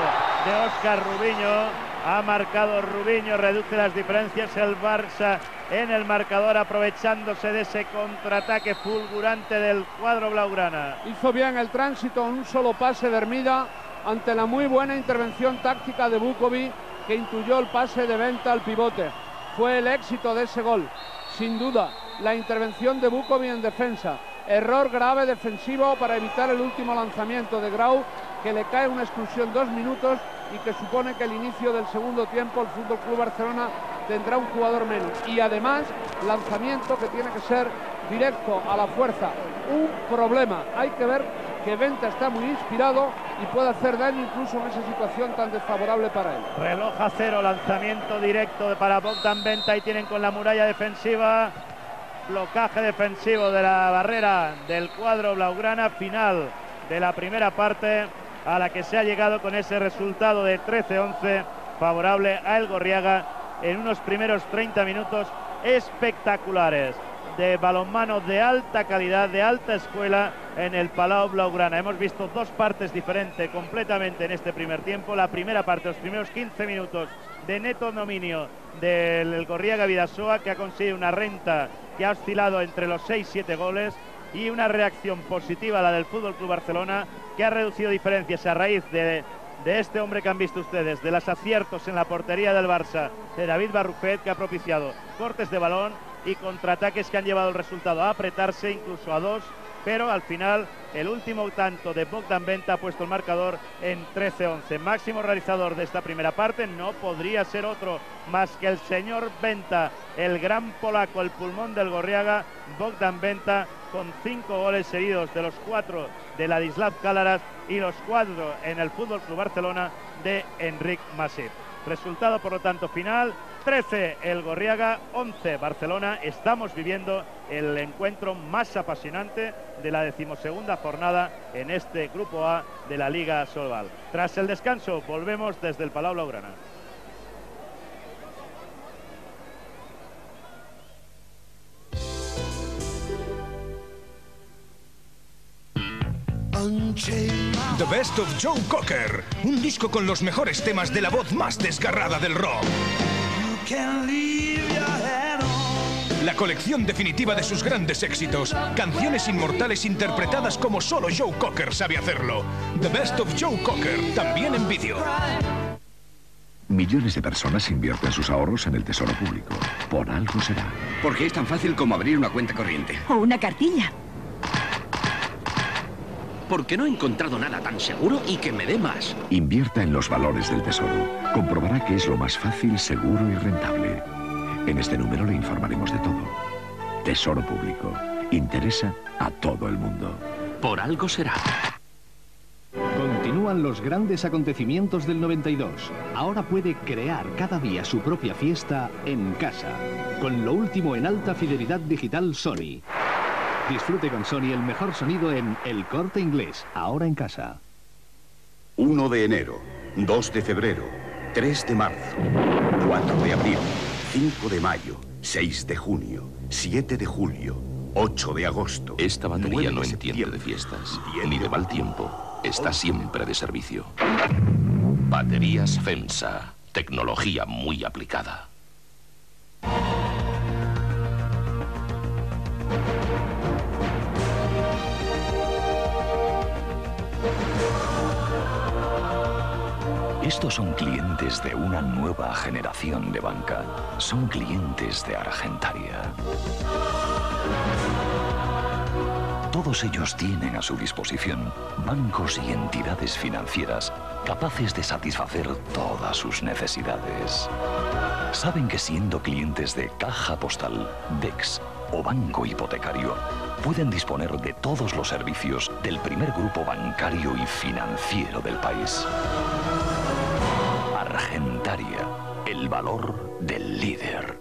de Oscar Rubiño. Ha marcado Rubiño, reduce las diferencias el Barça en el marcador aprovechándose de ese contraataque fulgurante del cuadro blaugrana. Hizo bien el tránsito, un solo pase de Hermida ante la muy buena intervención táctica de Bukovic que intuyó el pase de venta al pivote. Fue el éxito de ese gol. Sin duda, la intervención de Bukovic en defensa. Error grave defensivo para evitar el último lanzamiento de Grau, que le cae una exclusión dos minutos y que supone que al inicio del segundo tiempo el Fútbol Club Barcelona tendrá un jugador menos. Y además, lanzamiento que tiene que ser directo a la fuerza. Un problema. Hay que ver que Venta está muy inspirado y puede hacer daño incluso en esa situación tan desfavorable para él. Reloj a cero, lanzamiento directo para Bogdan Venta y tienen con la muralla defensiva blocaje defensivo de la barrera del cuadro blaugrana final de la primera parte a la que se ha llegado con ese resultado de 13-11 favorable a El Gorriaga en unos primeros 30 minutos espectaculares de balonmano de alta calidad, de alta escuela en el Palau Blaugrana. Hemos visto dos partes diferentes completamente en este primer tiempo. La primera parte, los primeros 15 minutos de neto dominio del Gorriaga Vidasoa, que ha conseguido una renta que ha oscilado entre los 6-7 goles y una reacción positiva la del Fútbol Club Barcelona, que ha reducido diferencias a raíz de, de este hombre que han visto ustedes, de los aciertos en la portería del Barça, de David Barrufet, que ha propiciado cortes de balón y contraataques que han llevado el resultado a apretarse incluso a dos, pero al final el último tanto de Bogdan Venta ha puesto el marcador en 13-11. Máximo realizador de esta primera parte no podría ser otro más que el señor Venta, el gran polaco, el pulmón del Gorriaga, Bogdan Venta, con cinco goles seguidos de los cuatro de Ladislav Kalaras y los cuatro en el Fútbol Club Barcelona de Enric Masip. Resultado, por lo tanto, final 13 el Gorriaga, 11 Barcelona. Estamos viviendo el encuentro más apasionante de la decimosegunda jornada en este Grupo A de la Liga Solval. Tras el descanso, volvemos desde el Palau Blaugrana. The Best of Joe Cocker, un disco con los mejores temas de la voz más desgarrada del rock. La colección definitiva de sus grandes éxitos, canciones inmortales interpretadas como solo Joe Cocker sabe hacerlo. The Best of Joe Cocker, también en vídeo. Millones de personas invierten sus ahorros en el tesoro público. Por algo será. Porque es tan fácil como abrir una cuenta corriente. O una cartilla. Porque no he encontrado nada tan seguro y que me dé más. Invierta en los valores del tesoro. Comprobará que es lo más fácil, seguro y rentable. En este número le informaremos de todo. Tesoro público. Interesa a todo el mundo. Por algo será. Continúan los grandes acontecimientos del 92. Ahora puede crear cada día su propia fiesta en casa. Con lo último en alta fidelidad digital Sony. Disfrute con Sony el mejor sonido en El Corte Inglés, ahora en casa. 1 de enero, 2 de febrero, 3 de marzo, 4 de abril, 5 de mayo, 6 de junio, 7 de julio, 8 de agosto. Esta batería 9 no de entiende de fiestas 10 ni de mal tiempo. Está siempre de servicio. Baterías FEMSA. Tecnología muy aplicada. Estos son clientes de una nueva generación de banca. Son clientes de Argentaria. Todos ellos tienen a su disposición bancos y entidades financieras capaces de satisfacer todas sus necesidades. Saben que siendo clientes de Caja Postal, DEX o Banco Hipotecario, pueden disponer de todos los servicios del primer grupo bancario y financiero del país. El valor del líder.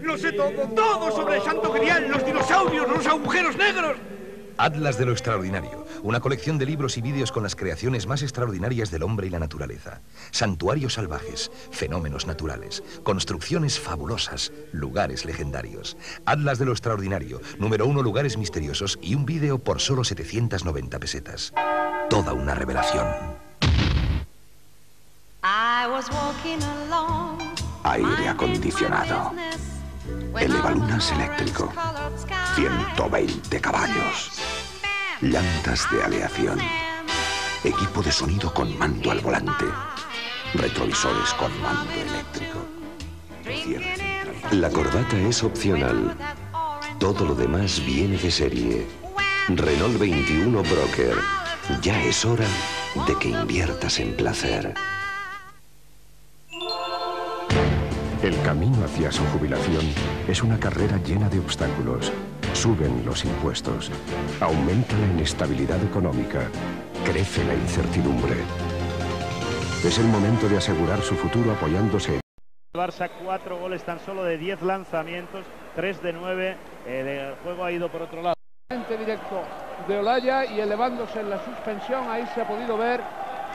Lo sé todo, todo sobre el santo grial, los dinosaurios, los agujeros negros. Atlas de lo Extraordinario, una colección de libros y vídeos con las creaciones más extraordinarias del hombre y la naturaleza. Santuarios salvajes, fenómenos naturales, construcciones fabulosas, lugares legendarios. Atlas de lo Extraordinario, número uno, lugares misteriosos y un vídeo por solo 790 pesetas. Toda una revelación. Aire acondicionado. Elevalunas eléctrico. 120 caballos. Llantas de aleación. Equipo de sonido con mando al volante. Retrovisores con mando eléctrico. Cierre central. La corbata es opcional. Todo lo demás viene de serie. Renault 21 Broker. Ya es hora de que inviertas en placer. El camino hacia su jubilación es una carrera llena de obstáculos. Suben los impuestos, aumenta la inestabilidad económica, crece la incertidumbre. Es el momento de asegurar su futuro apoyándose en El Barça cuatro goles tan solo de 10 lanzamientos, 3 de 9. El juego ha ido por otro lado. directo de Olaya y elevándose en la suspensión, ahí se ha podido ver,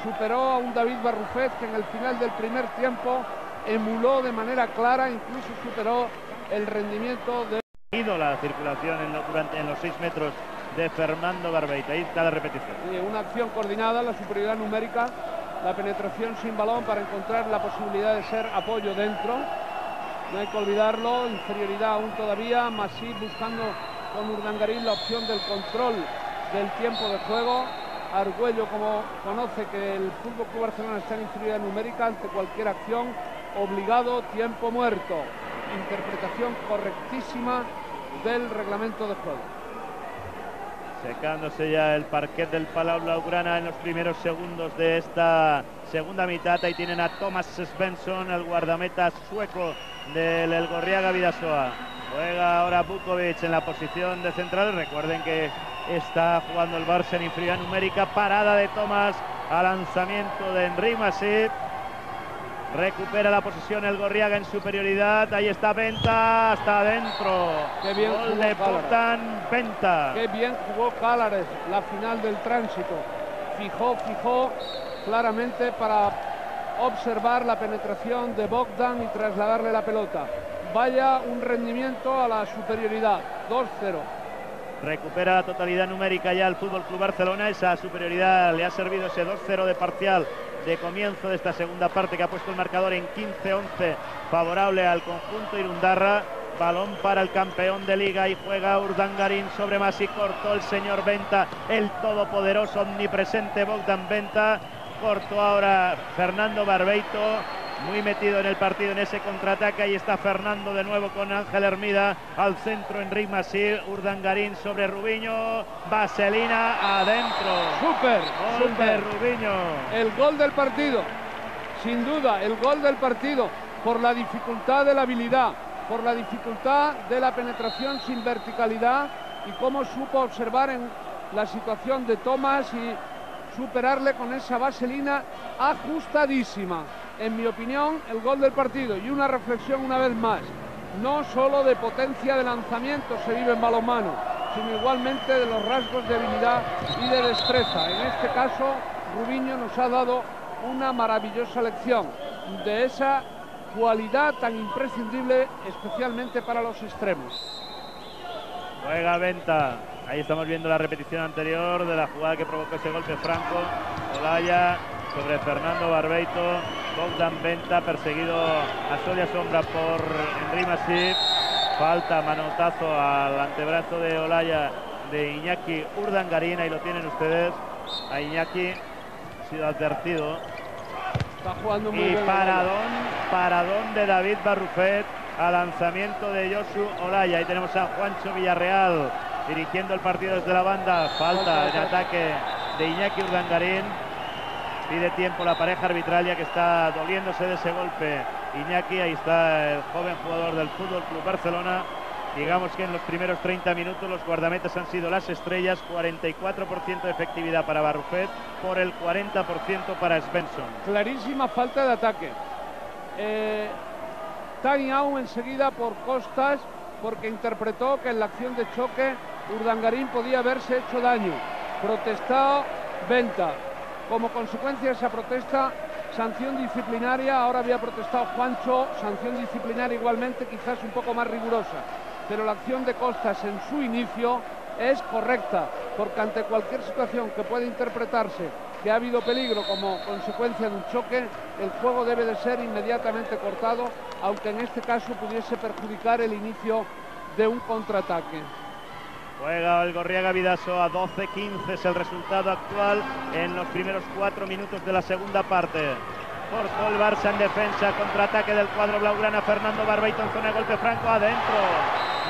superó a un David Barrufet que en el final del primer tiempo emuló de manera clara, incluso superó el rendimiento de... ido la circulación en, lo- durante, en los 6 metros de Fernando Barbeita. Ahí está la repetición. Sí, una acción coordinada, la superioridad numérica, la penetración sin balón para encontrar la posibilidad de ser apoyo dentro. No hay que olvidarlo, inferioridad aún todavía, Masip buscando con Urdangarín la opción del control del tiempo de juego. Argüello, como conoce que el Fútbol Club Barcelona está en inferioridad numérica ante cualquier acción, obligado, tiempo muerto. Interpretación correctísima del reglamento de juego. Secándose ya el parquet del Palau Blaugrana en los primeros segundos de esta segunda mitad. Ahí tienen a Thomas Svensson, el guardameta sueco del El Gorriaga Vidasoa. Juega ahora Bukovic en la posición de central. Recuerden que está jugando el Barça en inferioridad numérica. Parada de Thomas a lanzamiento de Henry Masip. Recupera la posesión el Gorriaga en superioridad. Ahí está Venta hasta adentro. Qué bien Gol jugó de Venta. Qué bien jugó Cálares la final del tránsito. Fijó, fijó claramente para observar la penetración de Bogdan y trasladarle la pelota. Vaya un rendimiento a la superioridad. 2-0. Recupera la totalidad numérica ya el Fútbol Club Barcelona. Esa superioridad le ha servido ese 2-0 de parcial de comienzo de esta segunda parte que ha puesto el marcador en 15-11 favorable al conjunto Irundarra. Balón para el campeón de liga y juega Urdangarín sobre Masi. Cortó el señor Venta, el todopoderoso omnipresente Bogdan Venta. Cortó ahora Fernando Barbeito, muy metido en el partido en ese contraataque. Ahí está Fernando de nuevo con Ángel Hermida al centro. Enric Masí, Urdangarín sobre Rubiño. Vaselina adentro. Súper, Gol súper. de Rubiño. El gol del partido. Sin duda, el gol del partido. Por la dificultad de la habilidad, por la dificultad de la penetración sin verticalidad y cómo supo observar en la situación de Tomás y superarle con esa vaselina ajustadísima. En mi opinión, el gol del partido. Y una reflexión una vez más. No solo de potencia de lanzamiento se vive en balonmano, sino igualmente de los rasgos de habilidad y de destreza. En este caso, Rubiño nos ha dado una maravillosa lección de esa cualidad tan imprescindible, especialmente para los extremos. Juega Venta. Ahí estamos viendo la repetición anterior de la jugada que provocó ese golpe franco. Olaya sobre Fernando Barbeito. Bogdan Venta perseguido a sola sombra por Henry Masip. Falta, manotazo al antebrazo de Olaya de Iñaki Urdangarina y lo tienen ustedes. A Iñaki ha sido advertido. Está jugando muy y bien. paradón, paradón de David Barrufet a lanzamiento de Josu Olaya. Ahí tenemos a Juancho Villarreal dirigiendo el partido desde la banda. Falta en ataque de Iñaki Urdangarín. Pide tiempo la pareja arbitralia que está doliéndose de ese golpe. Iñaki, ahí está el joven jugador del Fútbol Club Barcelona. Digamos que en los primeros 30 minutos los guardametas han sido las estrellas, 44% de efectividad para Barrufet, por el 40% para Svensson. Clarísima falta de ataque. Eh, Tani enseguida por Costas porque interpretó que en la acción de choque Urdangarín podía haberse hecho daño. Protestado Venta. Como consecuencia de esa protesta, sanción disciplinaria. Ahora había protestado Juancho, sanción disciplinaria igualmente, quizás un poco más rigurosa. Pero la acción de Costas en su inicio es correcta, porque ante cualquier situación que pueda interpretarse que ha habido peligro como consecuencia de un choque, el juego debe de ser inmediatamente cortado, aunque en este caso pudiese perjudicar el inicio de un contraataque. Juega el Gorriaga Vidaso a 12-15 es el resultado actual en los primeros cuatro minutos de la segunda parte. Cortó el Barça en defensa, contraataque del cuadro blaugrana, Fernando Barbeito en zona de golpe franco adentro.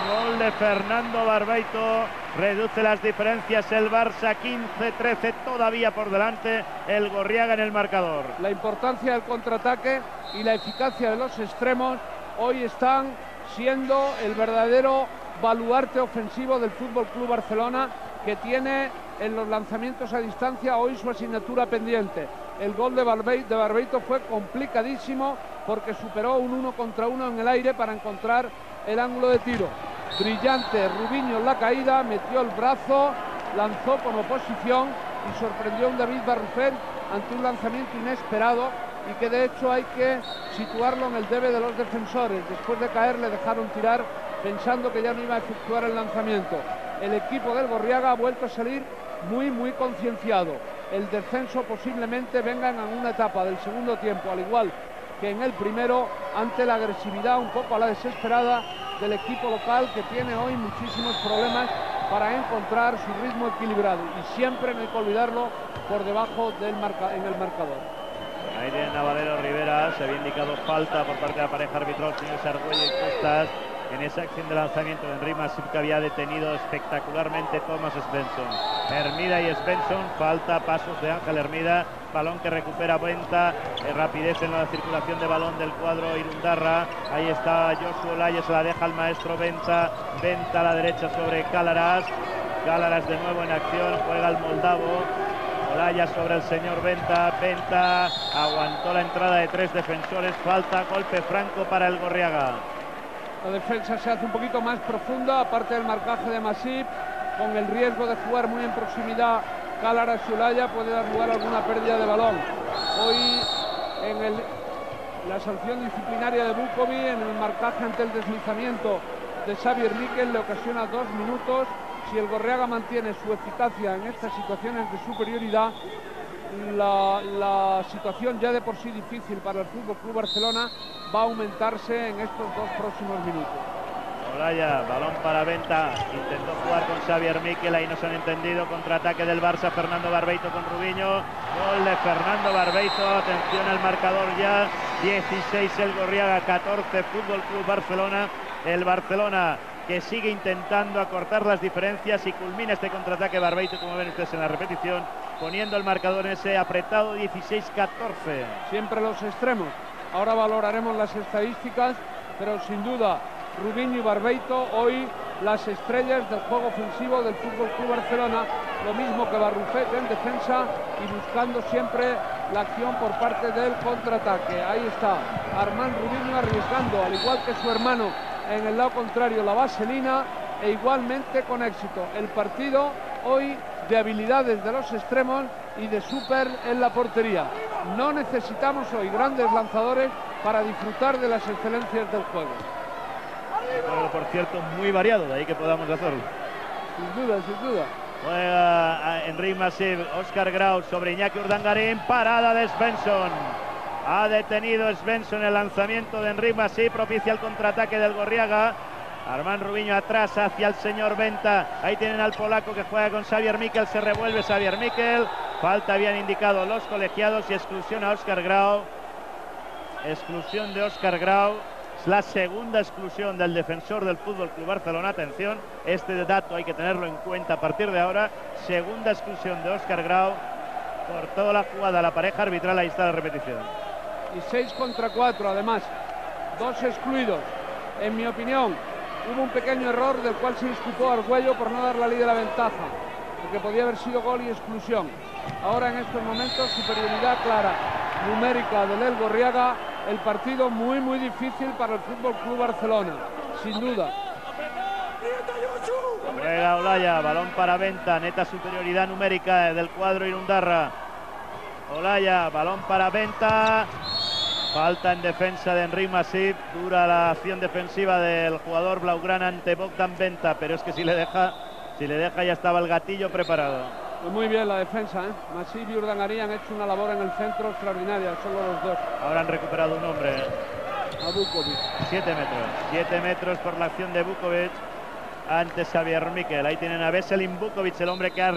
Gol de Fernando Barbeito, reduce las diferencias el Barça 15-13 todavía por delante, el Gorriaga en el marcador. La importancia del contraataque y la eficacia de los extremos hoy están siendo el verdadero baluarte ofensivo del Fútbol Club Barcelona que tiene en los lanzamientos a distancia hoy su asignatura pendiente. El gol de, de Barbeito fue complicadísimo porque superó un uno contra uno en el aire para encontrar el ángulo de tiro. Brillante Rubiño en la caída, metió el brazo, lanzó con oposición y sorprendió a un David Barrufet ante un lanzamiento inesperado y que de hecho hay que situarlo en el debe de los defensores. Después de caer le dejaron tirar pensando que ya no iba a efectuar el lanzamiento. El equipo del Gorriaga ha vuelto a salir muy, muy concienciado. El descenso posiblemente venga en una etapa del segundo tiempo, al igual que en el primero, ante la agresividad un poco a la desesperada del equipo local que tiene hoy muchísimos problemas para encontrar su ritmo equilibrado y siempre, no hay que olvidarlo, por debajo del marca en el marcador. Ahí tiene Rivera, se había indicado falta por parte de la pareja arbitral, señores Argüello y Costas, en esa acción de lanzamiento de Henry Masip había detenido espectacularmente Thomas Svensson. Hermida y Svensson, falta, pasos de Ángel Hermida, balón que recupera Venta, eh, rapidez en la circulación de balón del cuadro Irundarra, ahí está Joshua Olaya, se la deja al maestro Venta, Venta a la derecha sobre Cálaras, Cálaras de nuevo en acción, juega el moldavo, Olaya sobre el señor Venta. Venta aguantó la entrada de tres defensores. Falta, golpe franco para el Gorriaga. La defensa se hace un poquito más profunda, aparte del marcaje de Masip, con el riesgo de jugar muy en proximidad. Cálaras y Olaya puede dar lugar a alguna pérdida de balón. Hoy en el, la sanción disciplinaria de Bukovi, en el marcaje ante el deslizamiento de Xavier Miquel, le ocasiona dos minutos si el Gorreaga mantiene su eficacia en estas situaciones de superioridad, la, situación ya de por sí difícil para el Fútbol Club Barcelona va a aumentarse en estos dos próximos minutos. Olaya, balón para venta, intentó jugar con Xavier Miquel, ahí no se han entendido, contraataque del Barça, Fernando Barbeito con Rubiño, gol de Fernando Barbeito, atención al marcador ya, 16 el Gorriaga, 14 Fútbol Club Barcelona, el Barcelona que sigue intentando acortar las diferencias y culmina este contraataque Barbeito, como ven ustedes en la repetición, poniendo el marcador en ese apretado 16-14. Siempre los extremos. Ahora valoraremos las estadísticas, pero sin duda Rubiño y Barbeito hoy las estrellas del juego ofensivo del Fútbol Club Barcelona, lo mismo que Barrufet en defensa y buscando siempre la acción por parte del contraataque. Ahí está Armand Rubiño arriesgando, al igual que su hermano en el lado contrario la vaselina e igualmente con éxito. El partido hoy de habilidades de los extremos y de súper en la portería. no necesitamos hoy grandes lanzadores para disfrutar de las excelencias del juego. Por cierto, muy variado, de ahí que podamos hacerlo. Sin duda, sin duda. Juega Enrique Masip, Oscar Grau sobre Iñaki Urdangarín, parada de Svensson. Ha detenido Svensson el lanzamiento de Enrique Masip, propicia el contraataque del Gorriaga. Armán Rubiño atrás hacia el señor Venta. Ahí tienen al polaco que juega con Xavier Miquel. Se revuelve Xavier Miquel. Falta habían indicado los colegiados y exclusión a Oscar Grau. Exclusión de Oscar Grau. Es la segunda exclusión del defensor del Fútbol Club Barcelona. Atención, este dato hay que tenerlo en cuenta a partir de ahora. Segunda exclusión de Oscar Grau por toda la jugada. La pareja arbitral, ahí está la repetición. Y 6 contra 4, además. Dos excluidos. En mi opinión, hubo un pequeño error del cual se disculpó Argüello por no dar la ley de la ventaja, porque podía haber sido gol y exclusión. Ahora en estos momentos superioridad clara numérica del El Gorriaga, el partido muy muy difícil para el Fútbol Club Barcelona, sin duda. Juega Olaya, balón para venta, neta superioridad numérica del cuadro Irundarra. Olaya, balón para venta, Falta en defensa de Enrique Masip. Dura la acción defensiva del jugador Blaugrana ante Bogdan Venta. Pero es que si le deja, si le deja ya estaba el gatillo preparado. Pues muy bien la defensa, ¿eh? Masip y Urdangarí han hecho una labor en el centro extraordinaria, solo los dos. Ahora han recuperado un hombre. A Bukovic. Siete metros. Siete metros por la acción de Bukovic ante Xavier Miquel. Ahí tienen a Veselin Bukovic, el hombre que ha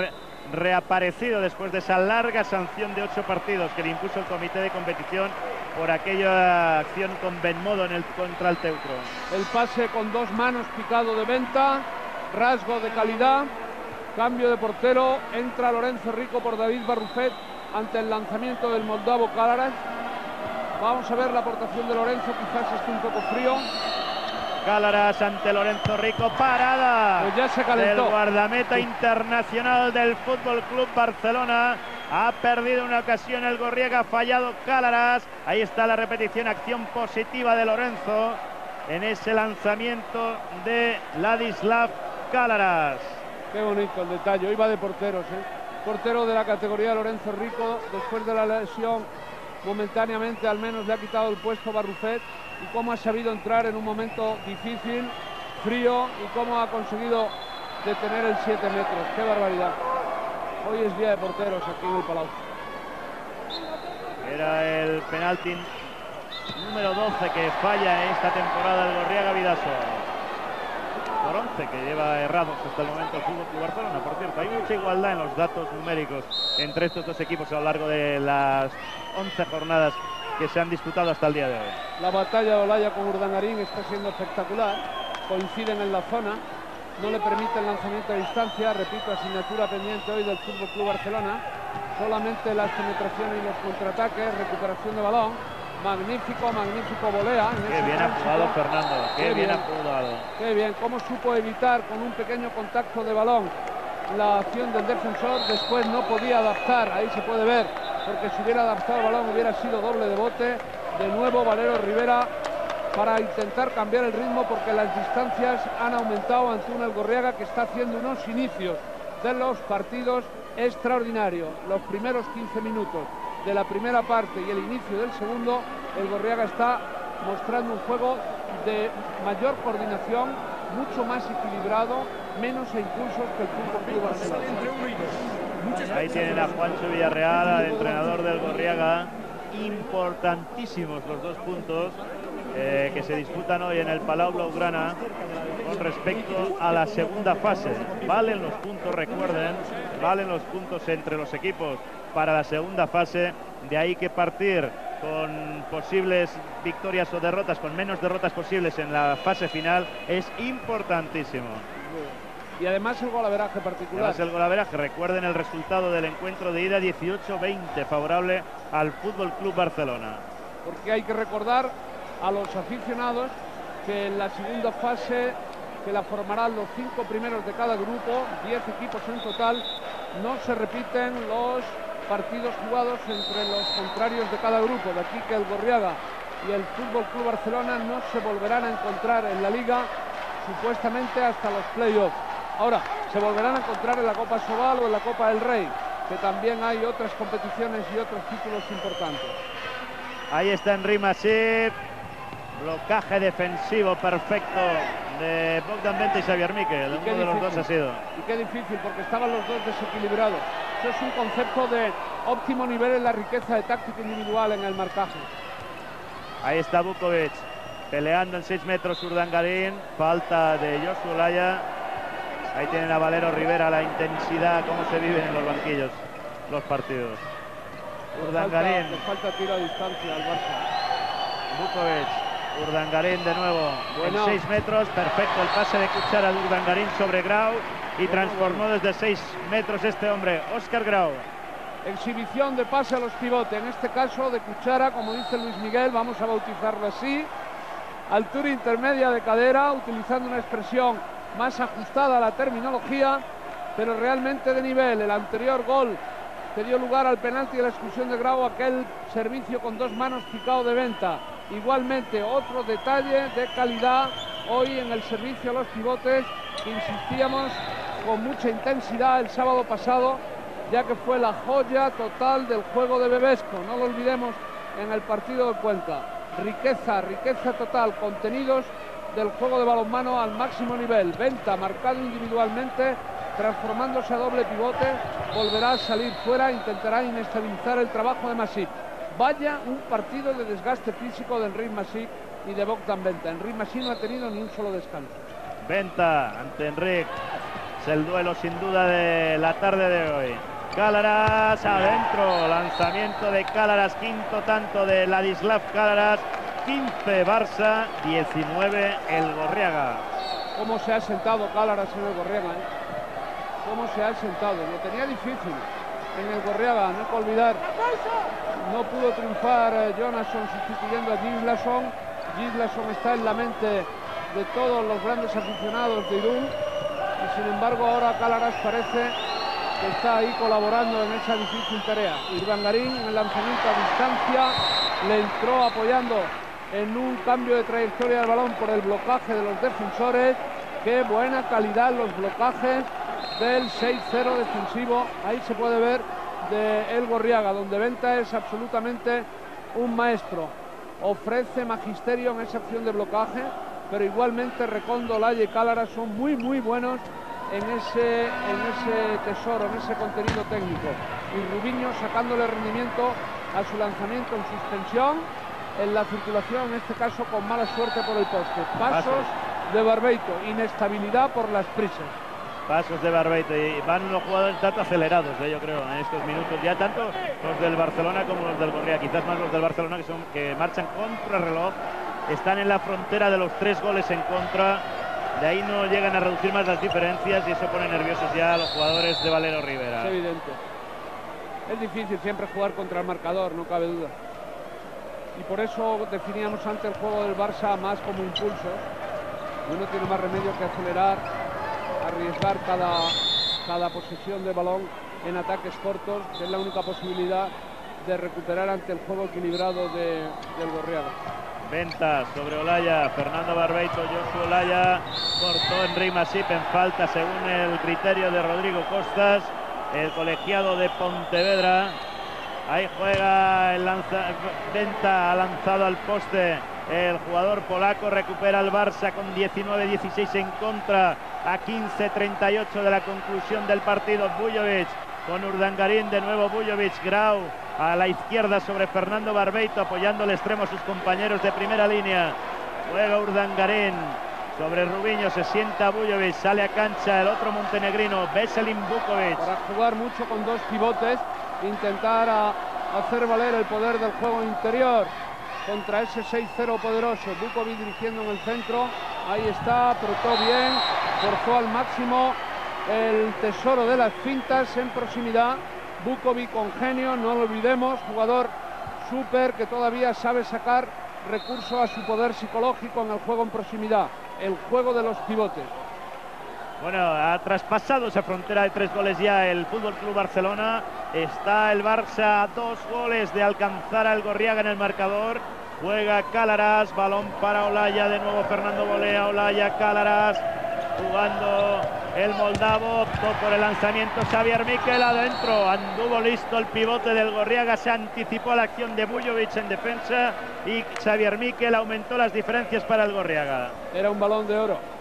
reaparecido después de esa larga sanción de ocho partidos que le impuso el comité de competición por aquella acción con Benmodo en el, contra el Teutro. El pase con dos manos picado de venta, rasgo de calidad, cambio de portero, entra Lorenzo Rico por David Barrufet ante el lanzamiento del moldavo Calaras. Vamos a ver la aportación de Lorenzo, quizás esté un poco frío. Cálaras ante Lorenzo Rico, parada pues ya se calentó. del guardameta internacional del Fútbol Club Barcelona. Ha perdido una ocasión el Gorriega, ha fallado Cálaras. Ahí está la repetición, acción positiva de Lorenzo en ese lanzamiento de Ladislav Cálaras. Qué bonito el detalle, va de porteros, ¿eh? portero de la categoría Lorenzo Rico, después de la lesión momentáneamente al menos le ha quitado el puesto Barrufet y cómo ha sabido entrar en un momento difícil, frío y cómo ha conseguido detener el 7 metros. ¡Qué barbaridad! Hoy es día de porteros aquí en el Palau. Era el penalti número 12 que falla en esta temporada el Gorriaga Vidaso. Por 11 que lleva errados hasta el momento el Fútbol Club Barcelona. Por cierto, hay mucha igualdad en los datos numéricos entre estos dos equipos a lo largo de las 11 jornadas que se han disputado hasta el día de hoy. La batalla de Olaya con Urdangarín está siendo espectacular. Coinciden en la zona. No le permite el lanzamiento a distancia. Repito, asignatura pendiente hoy del Fútbol Club Barcelona. Solamente las penetraciones y los contraataques, recuperación de balón. Magnífico, magnífico volea. En Qué bien ha tránsito. jugado Fernando. Qué, Qué bien, bien. Qué bien, cómo supo evitar con un pequeño contacto de balón la acción del defensor. Después no podía adaptar, ahí se puede ver, porque si hubiera adaptado el balón hubiera sido doble de bote. De nuevo Valero Rivera para intentar cambiar el ritmo porque las distancias han aumentado ante un Gorriaga que está haciendo unos inicios de los partidos extraordinarios. Los primeros 15 minutos de la primera parte y el inicio del segundo, el Gorriaga está mostrando un juego de mayor coordinación, mucho más equilibrado, menos impulsos que el Club Barcelona. Ahí tienen a Juancho Villarreal, al entrenador del Gorriaga. Importantísimos los dos puntos eh, que se disputan hoy en el Palau Blaugrana con respecto a la segunda fase. Valen los puntos, recuerden, valen los puntos entre los equipos para la segunda fase. De ahí que partir con posibles victorias o derrotas, con menos derrotas posibles en la fase final, es importantísimo. Y además el golaveraje particular. Además el golaveraje, recuerden el resultado del encuentro de ida 18-20 favorable al Fútbol Club Barcelona. porque hay que recordar a los aficionados que en la segunda fase, que la formarán los cinco primeros de cada grupo, 10 equipos en total, no se repiten los partidos jugados entre los contrarios de cada grupo. De aquí que el Gorriaga y el Fútbol Club Barcelona no se volverán a encontrar en la liga supuestamente hasta los playoffs. Ahora, se volverán a encontrar en la Copa Sobal o en la Copa del Rey. que también hay otras competiciones y otros títulos importantes. Ahí está Enrique Masip. Blocaje defensivo perfecto de Bogdan Benta y Xavier Miquel. Uno de los dos ha sido. Y qué difícil, porque estaban los dos desequilibrados. Eso es un concepto de óptimo nivel en la riqueza de táctica individual en el marcaje. Ahí está Bukovic peleando en 6 metros Urdangarín. Falta de Josu Laya. Ahí tienen a Valero Rivera la intensidad, cómo se viven en los banquillos los partidos. Urdangarín. Le falta, tiro a distancia al Barça. Bukovic. Urdangarín de nuevo en 6 metros. Perfecto el pase de Cuchara de Urdangarín sobre Grau. Y transformó desde 6 metros este hombre, Oscar Grau. Exhibición de pase a los pivotes, en este caso de Cuchara, como dice Luis Miguel, vamos a bautizarlo así. Altura intermedia de cadera, utilizando una expresión más ajustada a la terminología, pero realmente de nivel. El anterior gol que dio lugar al penalti de la exclusión de Grau, aquel servicio con dos manos picado de venta. Igualmente, otro detalle de calidad hoy en el servicio a los pivotes, insistíamos con mucha intensidad el sábado pasado, ya que fue la joya total del juego de Bebesco. No lo olvidemos en el partido de Cuenca. Riqueza, riqueza total, contenidos del juego de balonmano al máximo nivel. Venta marcado individualmente, transformándose a doble pivote, volverá a salir fuera, intentará inestabilizar el trabajo de Masip. Vaya un partido de desgaste físico de Enrique Masip y de Bogdan Venta. Enrique Masip no ha tenido ni un solo descanso. Venta ante Enrique. Es el duelo sin duda de la tarde de hoy. Cálaras adentro, lanzamiento de Cálaras, quinto tanto de Ladislav Cálaras, 15 Barça, 19 el Gorriaga. ¿Cómo se ha sentado Cálaras en el Gorriaga? Eh? ¿Cómo se ha sentado? Lo tenía difícil en el Gorriaga, no hay que olvidar. No pudo triunfar eh, Jonasson sustituyendo a Gislason. Gislason está en la mente de todos los grandes aficionados de Irún. Y sin embargo ahora Cálaras parece que está ahí colaborando en esa difícil tarea. Irbangarín en el lanzamiento a distancia le entró apoyando en un cambio de trayectoria del balón por el blocaje de los defensores. Qué buena calidad los blocajes del 6-0 defensivo. Ahí se puede ver de El Gorriaga, donde Venta es absolutamente un maestro. Ofrece magisterio en esa acción de blocaje, pero igualmente Recondo, Laya y Cálara son muy, muy buenos en ese, en ese tesoro, en ese contenido técnico. Y Rubiño sacándole rendimiento a su lanzamiento en suspensión, en la circulación, en este caso con mala suerte por el poste. Pasos de Barbeito, inestabilidad por las prisas. Pasos de Barbeito y van los jugadores tanto acelerados, eh, yo creo, en estos minutos. Ya tanto los del Barcelona como los del Gorria, quizás más los del Barcelona que son que marchan contra reloj, están en la frontera de los tres goles en contra de ahí no llegan a reducir más las diferencias y eso pone nerviosos ya a los jugadores de Valero Rivera. Es evidente. Es difícil siempre jugar contra el marcador, no cabe duda. Y por eso definíamos antes el juego del Barça más como impulso. Uno tiene más remedio que acelerar, arriesgar cada, cada de balón en ataques cortos, que es la única posibilidad de recuperar ante el juego equilibrado de, del Gorriaga. Venta sobre Olaya, Fernando Barbeito, Josu Olaya, cortó Enrique Masip en falta según el criterio de Rodrigo Costas, el colegiado de Pontevedra. Ahí juega el lanza, Venta ha lanzado al poste el jugador polaco, recupera el Barça con 19-16 en contra a 15-38 de la conclusión del partido. Bujovic con Urdangarín, de nuevo Bujovic, Grau a la izquierda sobre Fernando Barbeito, apoyando el extremo a sus compañeros de primera línea. Juega Urdangarín sobre Rubiño, se sienta Bujovic, sale a cancha el otro montenegrino, Veselin Bukovic. Para jugar mucho con dos pivotes, intentar hacer valer el poder del juego interior contra ese 6-0 poderoso. Bukovic dirigiendo en el centro, ahí está, apretó bien, forzó al máximo el tesoro de las fintas en proximidad Bukovic con genio, no lo olvidemos, jugador súper que todavía sabe sacar recurso a su poder psicológico en el juego en proximidad, el juego de los pivotes. Bueno, ha traspasado esa frontera de tres goles ya el Fútbol Club Barcelona. Está el Barça a dos goles de alcanzar al Gorriaga en el marcador. Juega Cálaras, balón para Olaya, de nuevo Fernando Bolea, Olaya, Cálaras, jugando el moldavo, optó por el lanzamiento Xavier Miquel adentro, anduvo listo el pivote del Gorriaga, se anticipó a la acción de Bujovic en defensa y Xavier Miquel aumentó las diferencias para el Gorriaga. Era un balón de oro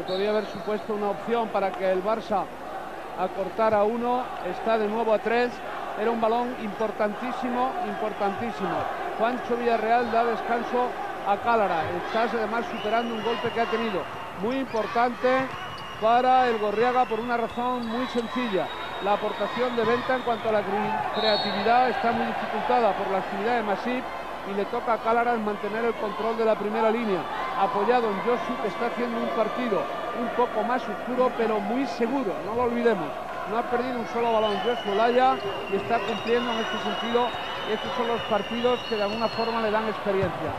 que podría haber supuesto una opción para que el Barça acortara uno, está de nuevo a tres, era un balón importantísimo, importantísimo. Juancho Villarreal da descanso a Cálara, estás además superando un golpe que ha tenido muy importante para el Gorriaga por una razón muy sencilla. La aportación de venta en cuanto a la creatividad está muy dificultada por la actividad de Masip y le toca a Cálara mantener el control de la primera línea, apoyado en Josu que está haciendo un partido un poco más oscuro pero muy seguro, no lo olvidemos. No ha perdido un solo balón Josu Laya y está cumpliendo en este sentido. Estos son los partidos que de alguna forma le dan experiencia.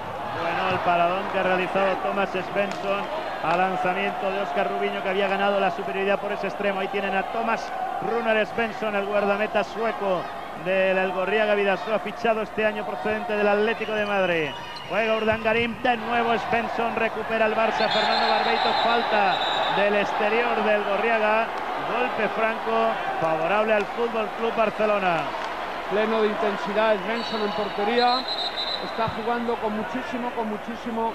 Bueno, el paradón que ha realizado Thomas Svensson a lanzamiento de Oscar Rubiño que había ganado la superioridad por ese extremo. Ahí tienen a Thomas Runer Svensson, el guardameta sueco del Gorriaga Vidasoa, fichado este año procedente del Atlético de Madrid. Juega Urdangarín, de nuevo Svensson, recupera el Barça, Fernando Barbeito, falta del exterior del Gorriaga, golpe franco, favorable al Fútbol Club Barcelona. Pleno de intensidad Svensson en portería, está jugando con muchísimo, con muchísimo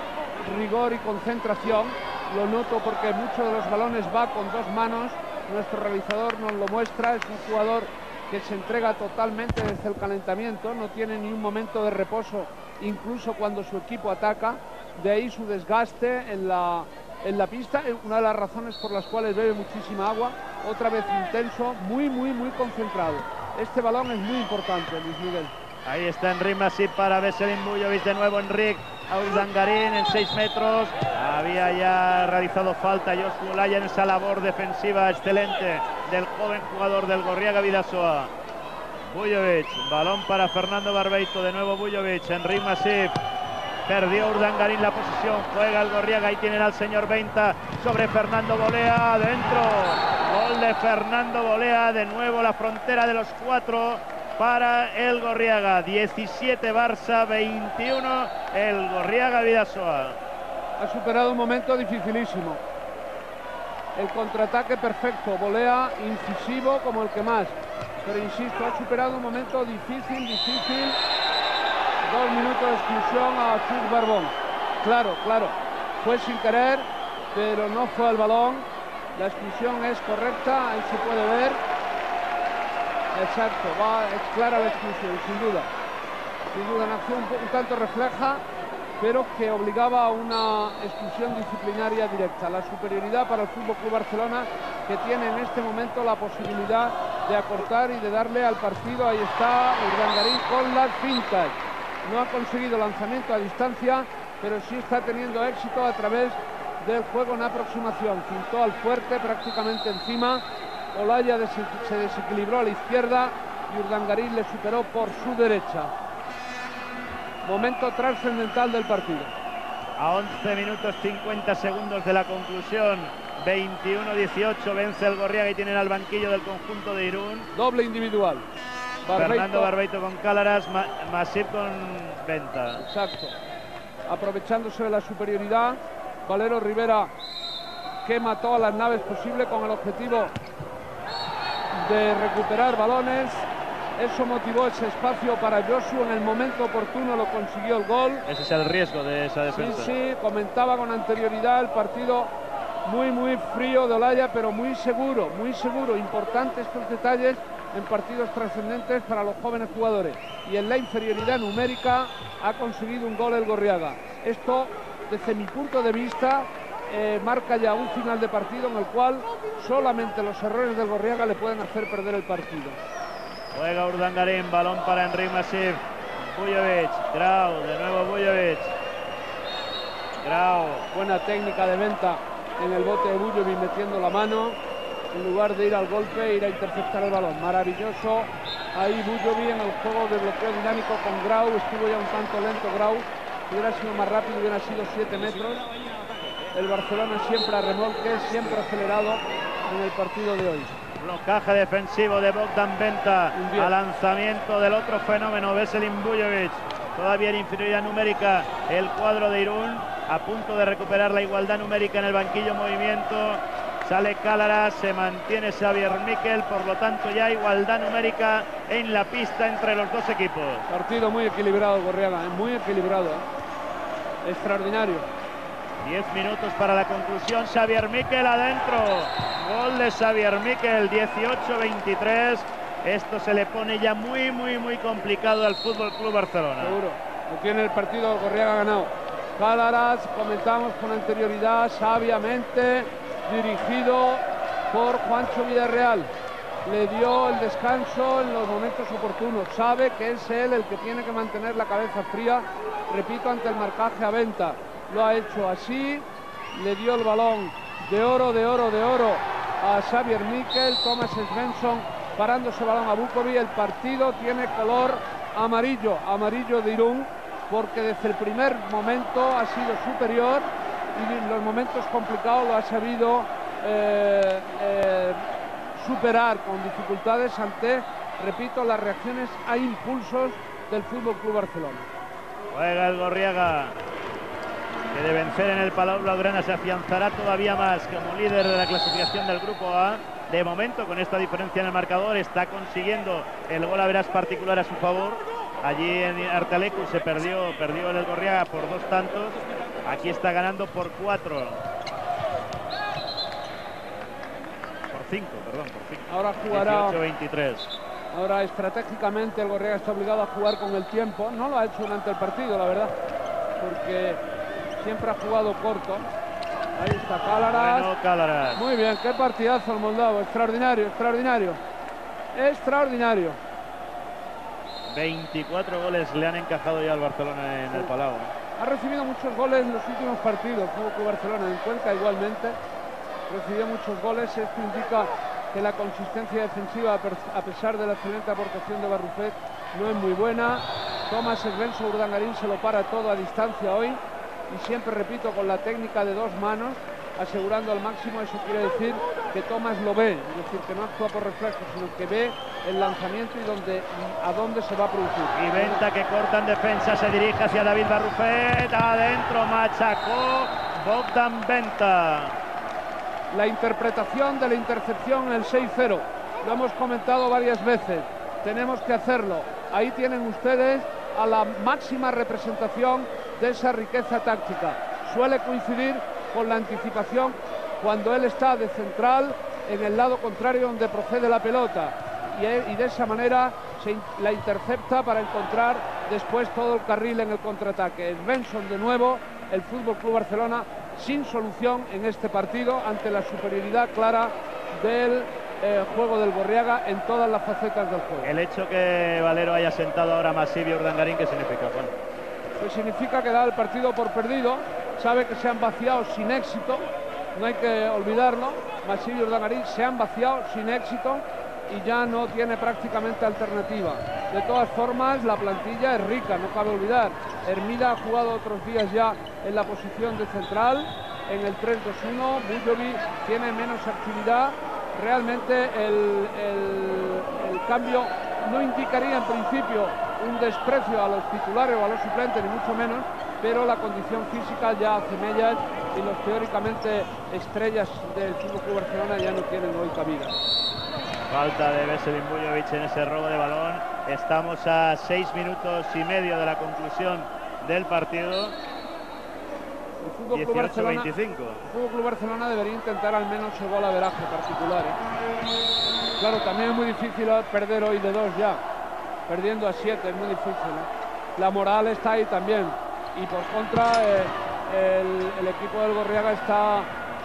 rigor y concentración. Lo noto porque muchos de los balones va con dos manos. Nuestro realizador nos lo muestra. Es un jugador que se entrega totalmente desde el calentamiento. No tiene ni un momento de reposo, incluso cuando su equipo ataca. De ahí su desgaste en la, en la pista. Una de las razones por las cuales bebe muchísima agua. Otra vez intenso, muy, muy, muy concentrado. Este balón es muy importante, Luis Miguel. Ahí está Enric Masip para Veselin Bujovic, de nuevo Enric a Urdangarín en 6 metros. Había ya realizado falta Josu Olaya en esa labor defensiva excelente del joven jugador del Gorriaga Vidasoa. Bujovic, balón para Fernando Barbeito, de nuevo Bujovic, Enric Masip. Perdió Urdangarín la posición, juega el Gorriaga, y tienen al señor Venta sobre Fernando Bolea, adentro. Gol de Fernando Bolea, de nuevo la frontera de los cuatro para el Gorriaga. 17 Barça, 21 el Gorriaga Vidasoa. Ha superado un momento dificilísimo. El contraataque perfecto, volea incisivo como el que más. Pero insisto, ha superado un momento difícil, difícil. Dos minutos de exclusión a Chus Barbón. Claro, claro, fue sin querer, pero no fue al balón. La exclusión es correcta, ahí se puede ver. Exacto, va, es clara la exclusión, sin duda. Sin duda, una acción un, tanto refleja, pero que obligaba a una exclusión disciplinaria directa. La superioridad para el Fútbol Club Barcelona, que tiene en este momento la posibilidad de acortar y de darle al partido. Ahí está Urdangarín con las fintas. No ha conseguido lanzamiento a distancia, pero sí está teniendo éxito a través del juego en aproximación. Pintó al fuerte prácticamente encima Olaya se desequilibró a la izquierda y Urdangarín le superó por su derecha. Momento trascendental del partido. A 11 minutos 50 segundos de la conclusión, 21-18 vence el Gorriaga y tienen al banquillo del conjunto de Irún. Doble individual. Fernando Barbeito con Cálaras, Masip con Venta. Exacto. Aprovechándose de la superioridad, Valero Rivera quema todas las naves posibles con el objetivo de recuperar balones. Eso motivó ese espacio para Josu en el momento oportuno, lo consiguió el gol. Ese es el riesgo de esa defensa. Sí, sí, comentaba con anterioridad el partido muy, muy frío de Olaya, pero muy seguro, muy seguro. Importante estos detalles en partidos trascendentes para los jóvenes jugadores. Y en la inferioridad numérica ha conseguido un gol el Gorriaga. Esto, desde mi punto de vista, eh, marca ya un final de partido en el cual solamente los errores del Gorriaga le pueden hacer perder el partido. Juega Urdangarín, balón para Enrique Masip. Bujovic, Grau, de nuevo Bujovic. Grau. Buena técnica de venta en el bote de Bujovic metiendo la mano. En lugar de ir al golpe, ir a interceptar el balón. Maravilloso. Ahí Bujovic en el juego de bloqueo dinámico con Grau. Estuvo ya un tanto lento Grau. Hubiera sido más rápido, hubiera sido 7 metros el Barcelona siempre a remolque, siempre acelerado en el partido de hoy. Blocaje defensivo de Bogdan Venta a lanzamiento del otro fenómeno, Veselin Bujovic. Todavía en inferioridad numérica el cuadro de Irún, a punto de recuperar la igualdad numérica en el banquillo movimiento. Sale Cálara, se mantiene Xavier Miquel, por lo tanto ya igualdad numérica en la pista entre los dos equipos. Partido muy equilibrado, Gorriaga, ¿eh? muy equilibrado. ¿eh? Extraordinario. 10 minutos para la conclusión. Xavier Miquel adentro. Gol de Xavier Miquel, 18-23. Esto se le pone ya muy, muy, muy complicado al Fútbol Club Barcelona. Seguro. Lo tiene el partido, ha ganado. Cálaras, comentamos con anterioridad, sabiamente dirigido por Juancho Villarreal. Le dio el descanso en los momentos oportunos. Sabe que es él el que tiene que mantener la cabeza fría, repito, ante el marcaje a venta lo ha hecho así, le dio el balón de oro, de oro, de oro a Xavier Miquel, Thomas Svensson parándose el balón a Bukovic, el partido tiene color amarillo, amarillo de Irún, porque desde el primer momento ha sido superior y en los momentos complicados lo ha sabido eh, eh, superar con dificultades ante, repito, las reacciones a impulsos del Fútbol Club Barcelona. Juega el Gorriaga, que de vencer en el Palau Blaugrana se afianzará todavía más como líder de la clasificación del Grupo A. De momento, con esta diferencia en el marcador, está consiguiendo el gol a veras particular a su favor. Allí en Artalecu se perdió, perdió el Gorriaga por dos tantos. Aquí está ganando por cuatro. Por cinco, perdón, por cinco. Ahora jugará. 18-23. Ahora estratégicamente el Gorriaga está obligado a jugar con el tiempo. No lo ha hecho durante el partido, la verdad. Porque siempre ha jugado corto. Ahí está Cálaras. Muy bien, qué partidazo el Moldavo. Extraordinario, extraordinario. Extraordinario. 24 goles le han encajado ya al Barcelona en el Palau. Ha recibido muchos goles en los últimos partidos. Fútbol Barcelona en Cuenca igualmente. Recibió muchos goles. Esto indica que la consistencia defensiva, a pesar de la excelente aportación de Barrufet, no es muy buena. Tomás Svensson Urdangarín se lo para todo a distancia hoy y siempre repito con la técnica de dos manos asegurando al máximo eso quiere decir que Tomás lo ve es decir que no actúa por reflejo sino que ve el lanzamiento y donde, a dónde se va a producir. Y Venta que corta en defensa se dirige hacia David Barrufet adentro machacó Bogdan Venta la interpretación de la intercepción en el 6-0 lo hemos comentado varias veces tenemos que hacerlo. Ahí tienen ustedes a la máxima representación de esa riqueza táctica. Suele coincidir con la anticipación cuando él está de central en el lado contrario donde procede la pelota y, de esa manera se la intercepta para encontrar después todo el carril en el contraataque. Benson de nuevo, el Fútbol Club Barcelona sin solución en este partido ante la superioridad clara del eh, juego del Borriaga en todas las facetas del juego. El hecho que Valero haya sentado ahora a Masivio Urdangarín, ¿qué significa, Juan? Pues significa que da el partido por perdido, sabe que se han vaciado sin éxito, no hay que olvidarlo, Masivio Urdangarín se han vaciado sin éxito y ya no tiene prácticamente alternativa. De todas formas, la plantilla es rica, no cabe olvidar. Hermida ha jugado otros días ya en la posición de central, en el 3-2-1, Bujovi tiene menos actividad, realmente el, cambio no indicaría en principio un desprecio a los titulares o a los suplentes, ni mucho menos, pero la condición física ya hace mellas y los teóricamente estrellas del Club Barcelona ya no tienen hoy cabida. Falta de Veselin Bujovic en ese robo de balón. Estamos a seis minutos y medio de la conclusión del partido. El Fútbol, Club Barcelona, el Fútbol Club Barcelona debería intentar al menos el gol a veraje particular. ¿eh? Claro, también es muy difícil perder hoy de dos ya. Perdiendo a siete es muy difícil. ¿eh? La moral está ahí también. Y por contra, eh, el, equipo del Gorriaga está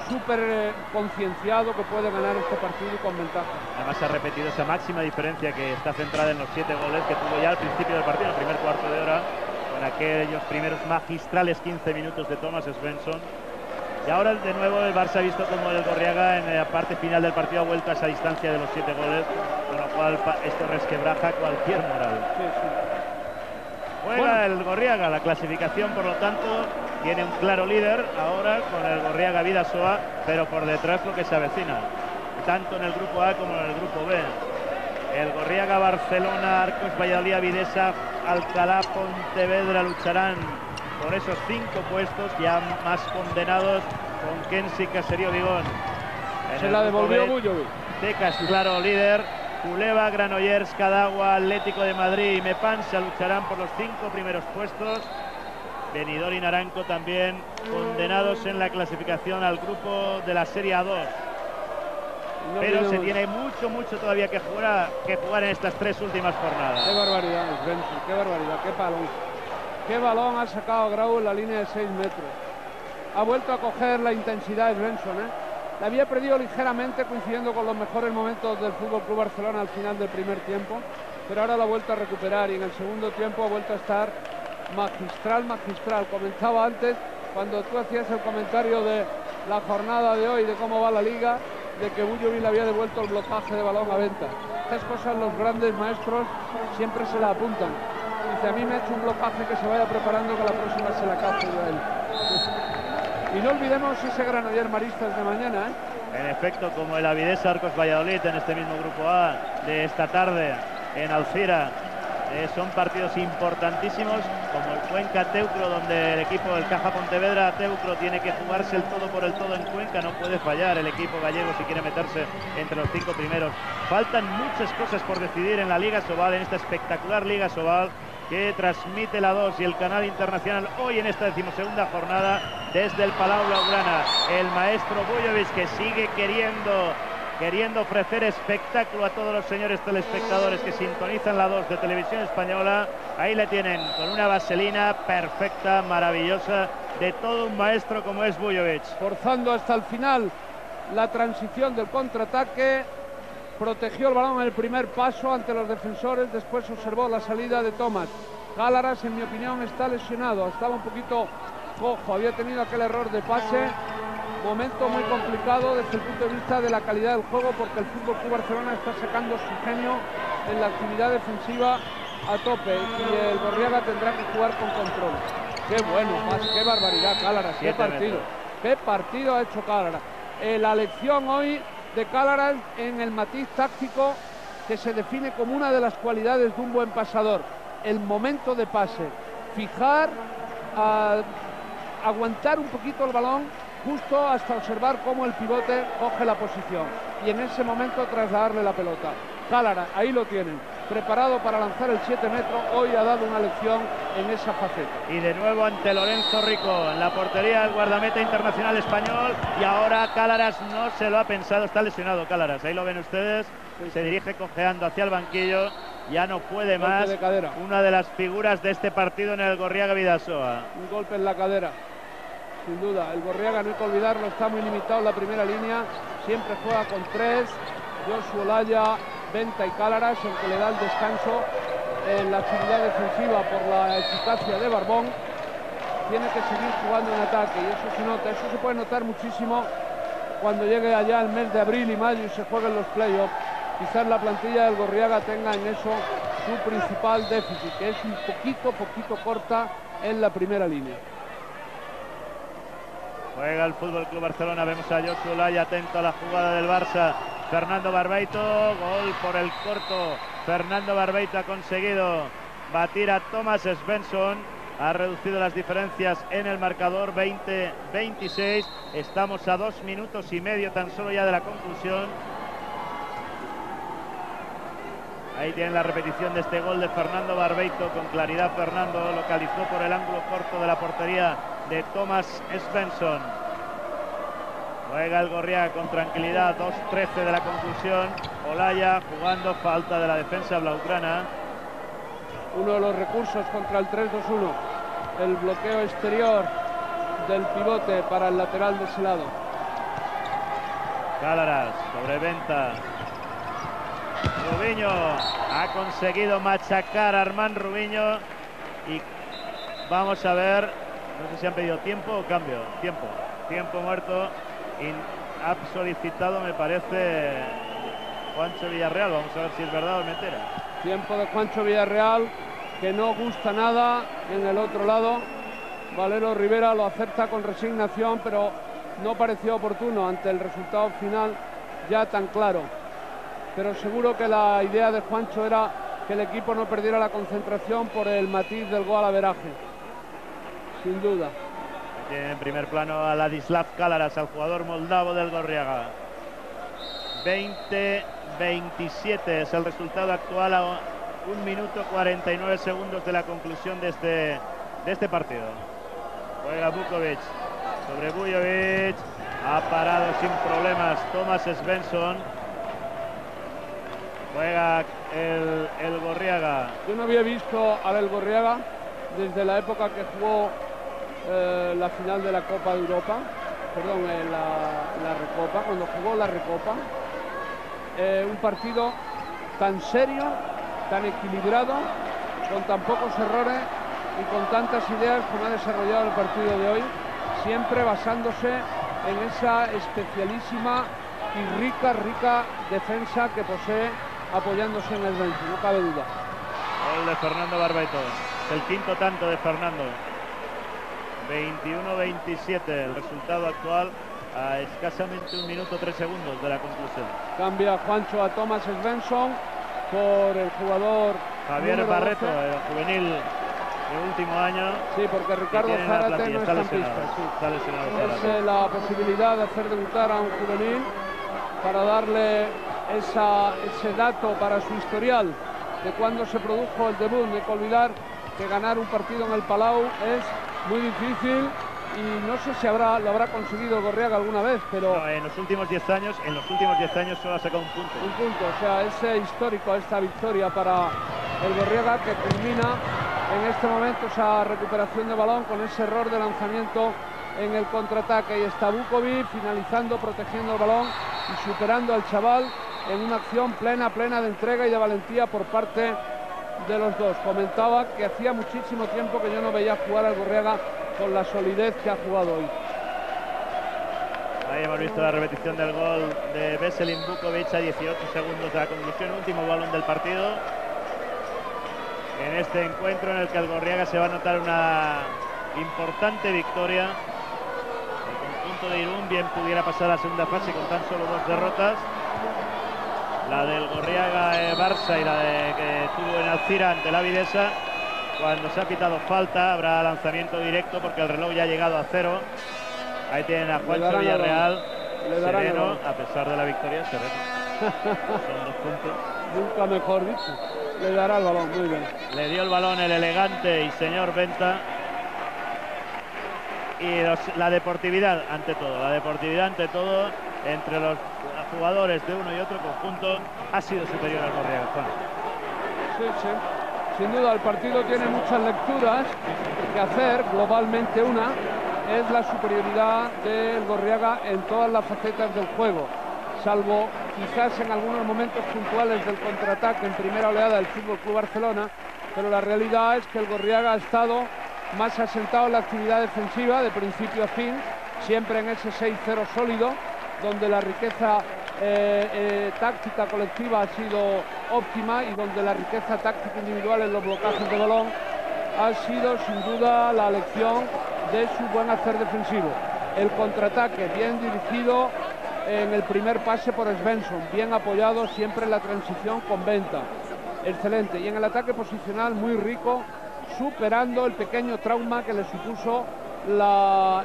súper concienciado que puede ganar este partido y con ventaja. Además se ha repetido esa máxima diferencia que está centrada en los siete goles que tuvo ya al principio del partido, en el primer cuarto de hora aquellos primeros magistrales 15 minutos de Thomas Svensson. Y ahora de nuevo el Barça ha visto como el Gorriaga en la parte final del partido ha vuelto a esa distancia de los siete goles, con lo cual esto resquebraja cualquier moral. Juega el Gorriaga, la clasificación por lo tanto tiene un claro líder ahora con el Gorriaga Vidasoa, pero por detrás lo que se avecina, tanto en el grupo A como en el grupo B. El Gorriaga, Barcelona, Arcos, Valladolid, Videsa, Alcalá, Pontevedra lucharán por esos cinco puestos ya más condenados con Kensi Caserío Vigón. Se la devolvió Bujovic. Tecas, claro, líder. Culeva, Granollers, Cadagua, Atlético de Madrid y Mepan se lucharán por los cinco primeros puestos. Benidorm y Naranco también condenados en la clasificación al grupo de la Serie A2. Pero se tiene mucho, mucho todavía que jugar, que jugar en estas tres últimas jornadas. Qué barbaridad, Svensson, qué barbaridad, qué balón. Qué balón ha sacado Grau en la línea de 6 metros. Ha vuelto a coger la intensidad Svensson, ¿eh? La había perdido ligeramente coincidiendo con los mejores momentos del Fútbol Club Barcelona al final del primer tiempo, pero ahora la ha vuelto a recuperar y en el segundo tiempo ha vuelto a estar magistral, magistral. Comentaba antes, cuando tú hacías el comentario de la jornada de hoy, de cómo va la liga, de que Bujovic le había devuelto el blocaje de balón a venta. Estas cosas los grandes maestros siempre se la apuntan. Dice, a mí me ha hecho un blocaje que se vaya preparando que la próxima se la cazo él. y no olvidemos ese Granoller Maristas de mañana. ¿eh? En efecto, como el Avidez Arcos Valladolid en este mismo grupo A de esta tarde en Alcira eh, son partidos importantísimos, como el Cuenca Teucro, donde el equipo del Caja Pontevedra Teucro tiene que jugarse el todo por el todo en Cuenca, no puede fallar el equipo gallego si quiere meterse entre los cinco primeros. Faltan muchas cosas por decidir en la Liga Sobal, en esta espectacular Liga Sobal que transmite la 2 y el canal internacional hoy en esta decimosegunda jornada desde el Palau Blaugrana. El maestro Bujovic que sigue queriendo queriendo ofrecer espectáculo a todos los señores telespectadores que sintonizan la 2 de Televisión Española. Ahí le tienen con una vaselina perfecta, maravillosa, de todo un maestro como es Bujovic. Forzando hasta el final la transición del contraataque. Protegió el balón en el primer paso ante los defensores, después observó la salida de Tomás. Gálaras, en mi opinión, está lesionado, estaba un poquito cojo, había tenido aquel error de pase momento muy complicado desde el punto de vista de la calidad del juego porque el Fútbol Club Barcelona está sacando su genio en la actividad defensiva a tope y el Gorriaga tendrá que jugar con control. Qué bueno, más, qué barbaridad, Cálaras, qué partido. Qué partido ha hecho Cálaras. Eh, la lección hoy de Cálaras en el matiz táctico que se define como una de las cualidades de un buen pasador. El momento de pase. Fijar, aguantar un poquito el balón justo hasta observar cómo el pivote coge la posición y en ese momento trasladarle la pelota. Cálara, ahí lo tienen, preparado para lanzar el 7 metros, hoy ha dado una lección en esa faceta. Y de nuevo ante Lorenzo Rico, en la portería del guardameta internacional español, y ahora Cálaras no se lo ha pensado, está lesionado Cálaras, ahí lo ven ustedes, se dirige cojeando hacia el banquillo, ya no puede más, de cadera. una de las figuras de este partido en el Gorriaga Vidasoa. Un golpe en la cadera sin duda. El Borriaga, no hay que olvidarlo, está muy limitado en la primera línea. Siempre juega con tres. Joshua Olaya, Venta y Cálaras, el que le da el descanso en la actividad defensiva por la eficacia de Barbón. Tiene que seguir jugando en ataque y eso se nota. Eso se puede notar muchísimo cuando llegue allá el mes de abril y mayo y se jueguen los playoffs. Quizás la plantilla del Gorriaga tenga en eso su principal déficit, que es un poquito, poquito corta en la primera línea. Juega el Fútbol Club Barcelona. Vemos a Joshua Olaya atento a la jugada del Barça. Fernando Barbeito, gol por el corto. Fernando Barbeito ha conseguido batir a Thomas Svensson. Ha reducido las diferencias en el marcador 20-26. Estamos a dos minutos y medio tan solo ya de la conclusión. Ahí tienen la repetición de este gol de Fernando Barbeito. Con claridad Fernando localizó por el ángulo corto de la portería de Thomas Svensson. Juega el Gorriaga con tranquilidad, 2-13 de la conclusión. Olaya jugando falta de la defensa blaugrana. Uno de los recursos contra el 3-2-1. El bloqueo exterior del pivote para el lateral de ese lado. Cálaras, sobreventa. Rubiño ha conseguido machacar a Armán Rubiño y vamos a ver no sé si han pedido tiempo o cambio. Tiempo. Tiempo muerto. Y ha solicitado, me parece, Juancho Villarreal. Vamos a ver si es verdad o mentira. Tiempo de Juancho Villarreal, que no gusta nada en el otro lado. Valero Rivera lo acepta con resignación, pero no pareció oportuno ante el resultado final ya tan claro. Pero seguro que la idea de Juancho era que el equipo no perdiera la concentración por el matiz del gol a veraje sin duda. Tiene en primer plano a Ladislav Cálaras, al jugador moldavo del Gorriaga. 20-27 es el resultado actual a un minuto 49 segundos de la conclusión de este, de este partido. Juega Bukovic sobre Bujovic. Ha parado sin problemas Thomas Svensson. Juega el, el Gorriaga. Yo no había visto a El Gorriaga desde la época que jugó eh, la final de la Copa de Europa, perdón, eh, la, Recopa, cuando jugó la Recopa. Eh, un partido tan serio, tan equilibrado, con tan pocos errores y con tantas ideas como ha desarrollado el partido de hoy, siempre basándose en esa especialísima y rica, rica defensa que posee apoyándose en el bench, no cabe duda. Gol de Fernando Barbeto, el quinto tanto de Fernando. 21-27 el resultado actual a escasamente un minuto tres segundos de la conclusión. Cambia Juancho a Thomas Svensson por el jugador Javier Barreto, el juvenil de último año. Sí, porque Ricardo Zárate no está en pista. Sí. Es la posibilidad de hacer debutar a un juvenil para darle esa, ese dato para su historial de cuando se produjo el debut. No hay que olvidar que ganar un partido en el Palau es muy difícil y no sé si habrá, lo habrá conseguido Gorriaga alguna vez, pero... en los últimos 10 años, en los últimos 10 años solo ha sacado un punto. Un punto, o sea, es histórico esta victoria para el Gorriaga que culmina en este momento esa recuperación de balón con ese error de lanzamiento en el contraataque y está Bukovic finalizando, protegiendo el balón y superando al chaval en una acción plena, plena de entrega y de valentía por parte de los dos. Comentaba que hacía muchísimo tiempo que yo no veía jugar al Gorriaga con la solidez que ha jugado hoy. Ahí hemos visto la repetición del gol de Veselin Bukovic a 18 segundos de la conclusión, último balón del partido. En este encuentro en el que el Gorriaga se va a notar una importante victoria. El conjunto de Irún bien pudiera pasar a la segunda fase con tan solo dos derrotas la del Gorriaga eh, Barça y la de, que tuvo en Alcira ante la Videsa. Cuando se ha pitado falta habrá lanzamiento directo porque el reloj ya ha llegado a cero. Ahí tienen a Juancho Villarreal, sereno, a pesar de la victoria, sereno. Son dos puntos. Nunca mejor dicho. Le dará el balón, muy bien. Le dio el balón el elegante y señor Venta. Y la deportividad ante todo, la deportividad ante todo entre los jugadores de uno y otro conjunto ha sido superior al Gorriaga. Sí, sí. Sin duda el partido tiene muchas lecturas que hacer, globalmente una es la superioridad del Gorriaga en todas las facetas del juego, salvo quizás en algunos momentos puntuales del contraataque en primera oleada del Fútbol Club Barcelona, pero la realidad es que el Gorriaga ha estado más asentado en la actividad defensiva de principio a fin, siempre en ese 6-0 sólido, donde la riqueza eh, eh, táctica colectiva ha sido óptima y donde la riqueza táctica individual en los blocajes de balón ha sido sin duda la lección de su buen hacer defensivo. El contraataque bien dirigido en el primer pase por Svensson, bien apoyado siempre en la transición con venta. Excelente. Y en el ataque posicional muy rico, superando el pequeño trauma que le supuso la,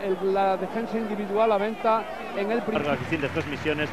defensa individual a venta en el principio. Las distintas transmisiones